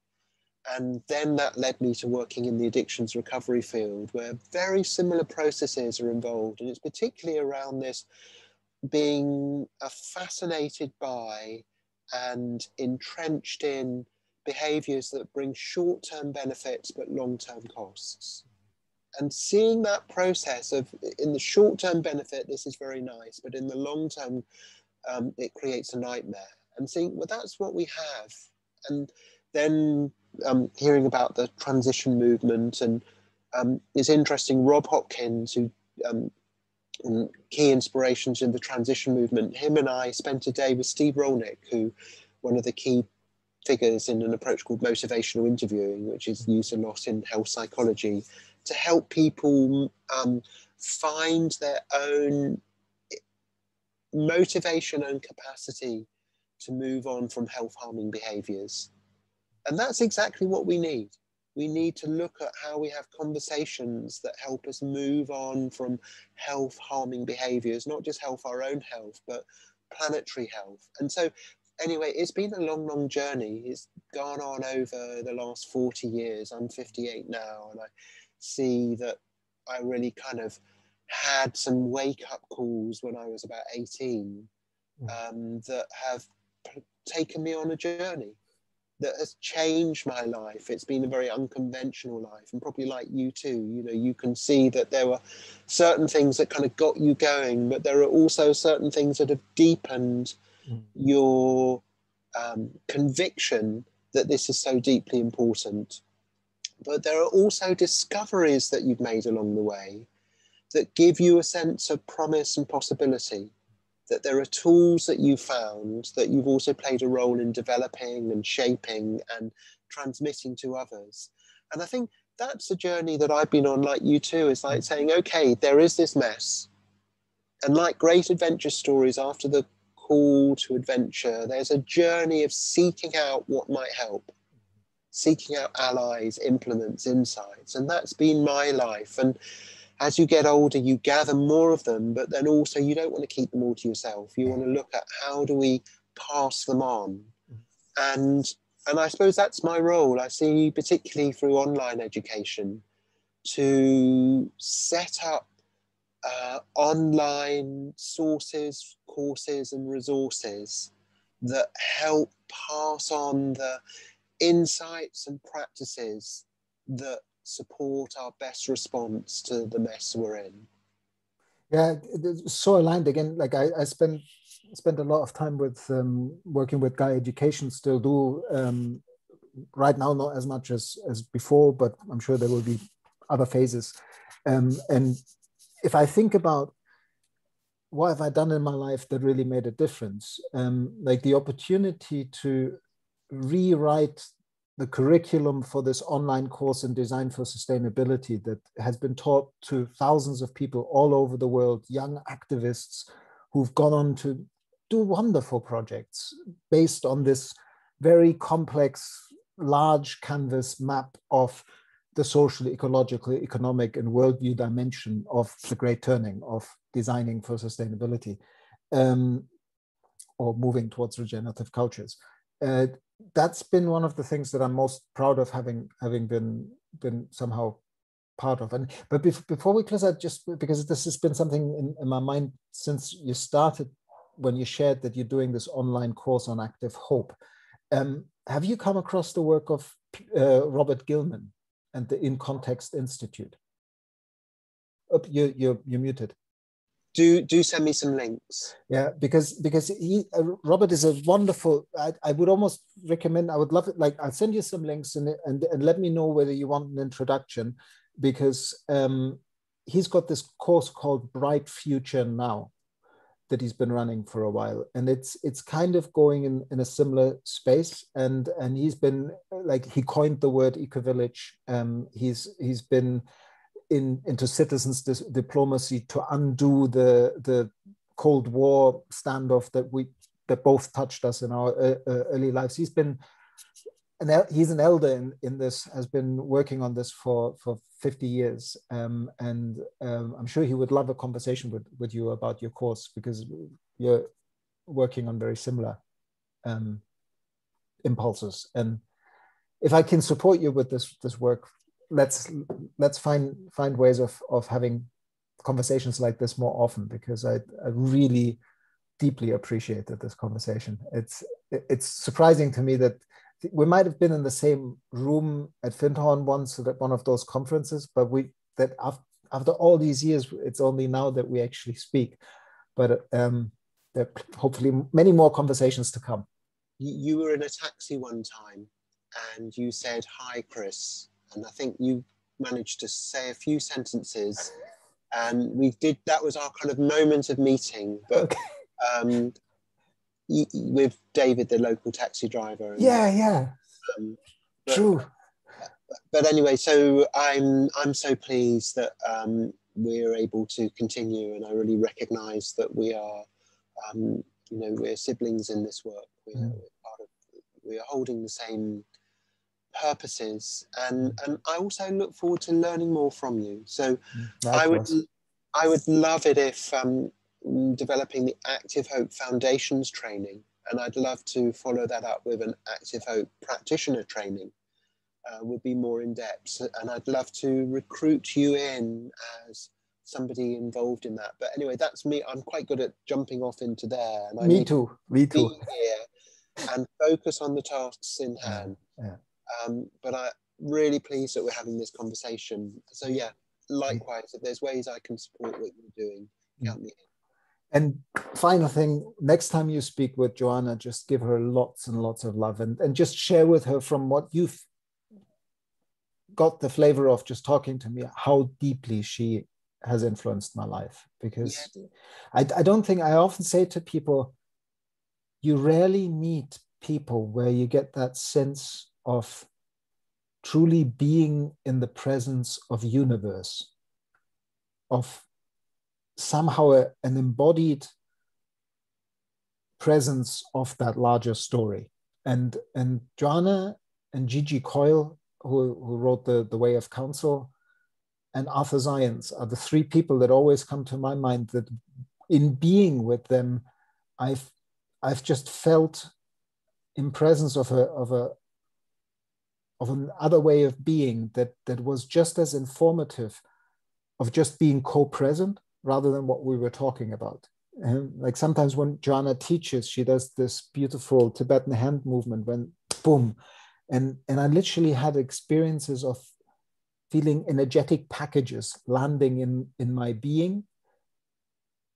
And then that led me to working in the addictions recovery field, where very similar processes are involved. And it's particularly around this being fascinated by and entrenched in behaviors that bring short term benefits but long term costs. And seeing that process of in the short term benefit, this is very nice, but in the long term, um, it creates a nightmare. And seeing, well, that's what we have. And then um, hearing about the transition movement, and um, it's interesting, Rob Hopkins, who um, key inspirations in the transition movement, him and I spent a day with Steve Rollnick, who one of the key figures in an approach called motivational interviewing, which is used a lot in health psychology to help people um, find their own motivation and capacity to move on from health harming behaviors. And that's exactly what we need. We need to look at how we have conversations that help us move on from health harming behaviors, not just health, our own health, but planetary health. And so anyway, it's been a long, long journey. It's gone on over the last 40 years. I'm 58 now, and I see that I really kind of had some wake up calls when I was about 18 hmm. um, that have taken me on a journey. That has changed my life. It's been a very unconventional life, and probably like you too. You know, you can see that there were certain things that kind of got you going, but there are also certain things that have deepened mm. your um, conviction that this is so deeply important. But there are also discoveries that you've made along the way that give you a sense of promise and possibility that there are tools that you found that you've also played a role in developing and shaping and transmitting to others. And I think that's a journey that I've been on, like you too, is like saying, okay, there is this mess. And like great adventure stories, after the call to adventure, there's a journey of seeking out what might help, seeking out allies, implements, insights. And that's been my life. And as you get older, you gather more of them, but then also you don't want to keep them all to yourself. You want to look at how do we pass them on, and and I suppose that's my role. I see, particularly through online education, to set up uh, online sources, courses, and resources that help pass on the insights and practices that support our best response to the mess we're in. Yeah, so aligned again. Like I, I spent spent a lot of time with um, working with Gaia Education. Still do um, right now, not as much as as before, but I'm sure there will be other phases. Um, and if I think about what have I done in my life that really made a difference, um, like the opportunity to rewrite the curriculum for this online course in design for sustainability that has been taught to thousands of people all over the world, young activists who've gone on to do wonderful projects based on this very complex, large canvas map of the social, ecological, economic, and worldview dimension of the great turning of designing for sustainability um, or moving towards regenerative cultures. Uh, that's been one of the things that I'm most proud of having having been been somehow part of. And but before we close out, just because this has been something in, in, my mind since you started when you shared that you're doing this online course on active hope. Um, have you come across the work of uh, Robert Gilman and the In Context Institute? Oh, you, you're, you're muted do do send me some links. Yeah because because he uh, robert is a wonderful I, I would almost recommend i would love it like i'll send you some links and and, and let me know whether you want an introduction because um he's got this course called bright future now that he's been running for a while. And it's it's kind of going in in a similar space and and he's been like he coined the word eco village um he's he's been in, into citizens diplomacy to undo the the Cold War standoff that we that both touched us in our uh, uh, early lives. He's been an he's an elder in, in this has been working on this for for 50 years um, and um, i'm sure he would love a conversation with with you about your course because you're working on very similar um, impulses and if i can support you with this this work let's let's find find ways of of having conversations like this more often because I, I really deeply appreciated this conversation. It's it's surprising to me that we might have been in the same room at Findhorn once at one of those conferences, but we that after, after all these years, it's only now that we actually speak. But um, there hopefully many more conversations to come. You were in a taxi one time, and you said, "Hi, Chris," and I think you managed to say a few sentences. And we did that was our kind of moment of meeting, but um, with David, the local taxi driver. And, yeah, yeah, um, but, true. But anyway, so I'm I'm so pleased that um, we're able to continue, and I really recognise that we are, um, you know, we're siblings in this work. We are, mm. part of, we are holding the same purposes and and I also look forward to learning more from you. So mm, I would I would love it if um, developing the Active Hope Foundations training and I'd love to follow that up with an Active Hope practitioner training uh, would be more in depth and I'd love to recruit you in as somebody involved in that. But anyway that's me. I'm quite good at jumping off into there and I me too. Me too. here and focus on the tasks in hand. Yeah. Um, but I'm really pleased that we're having this conversation. So yeah, likewise, if there's ways I can support what you're doing, count me in. And final thing, next time you speak with Joanna, just give her lots and lots of love and, and just share with her from what you've got the flavor of just talking to me, how deeply she has influenced my life. Because yeah. I, I don't think I often say to people, you rarely meet people where you get that sense of truly being in the presence of universe of somehow a, an embodied presence of that larger story. And and joanna and gigi coyle who, who wrote the, the way of Council and arthur Zajonc are the three people that always come to my mind that in being with them i've i've just felt in presence of a of a of another way of being that that was just as informative of just being co-present rather than what we were talking about. And like sometimes when Joanna teaches she does this beautiful tibetan hand movement when boom and and i literally had experiences of feeling energetic packages landing in in my being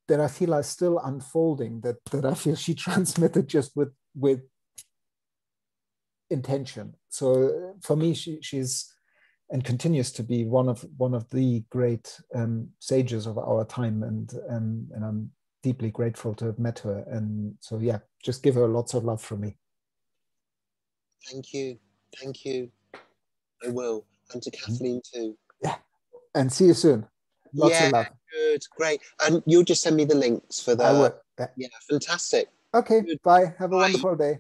that i feel are still unfolding that that i feel she transmitted just with with intention. So for me, she, she's and continues to be one of one of the great um, sages of our time, and um, and I'm deeply grateful to have met her. And so yeah, just give her lots of love from me. Thank you, thank you. I will, and to Kathleen too. Yeah, and see you soon. Lots yeah, of love. Good, great. And you'll just send me the links for that. I will. Yeah, yeah fantastic. Okay, good. bye. Have a bye. wonderful day.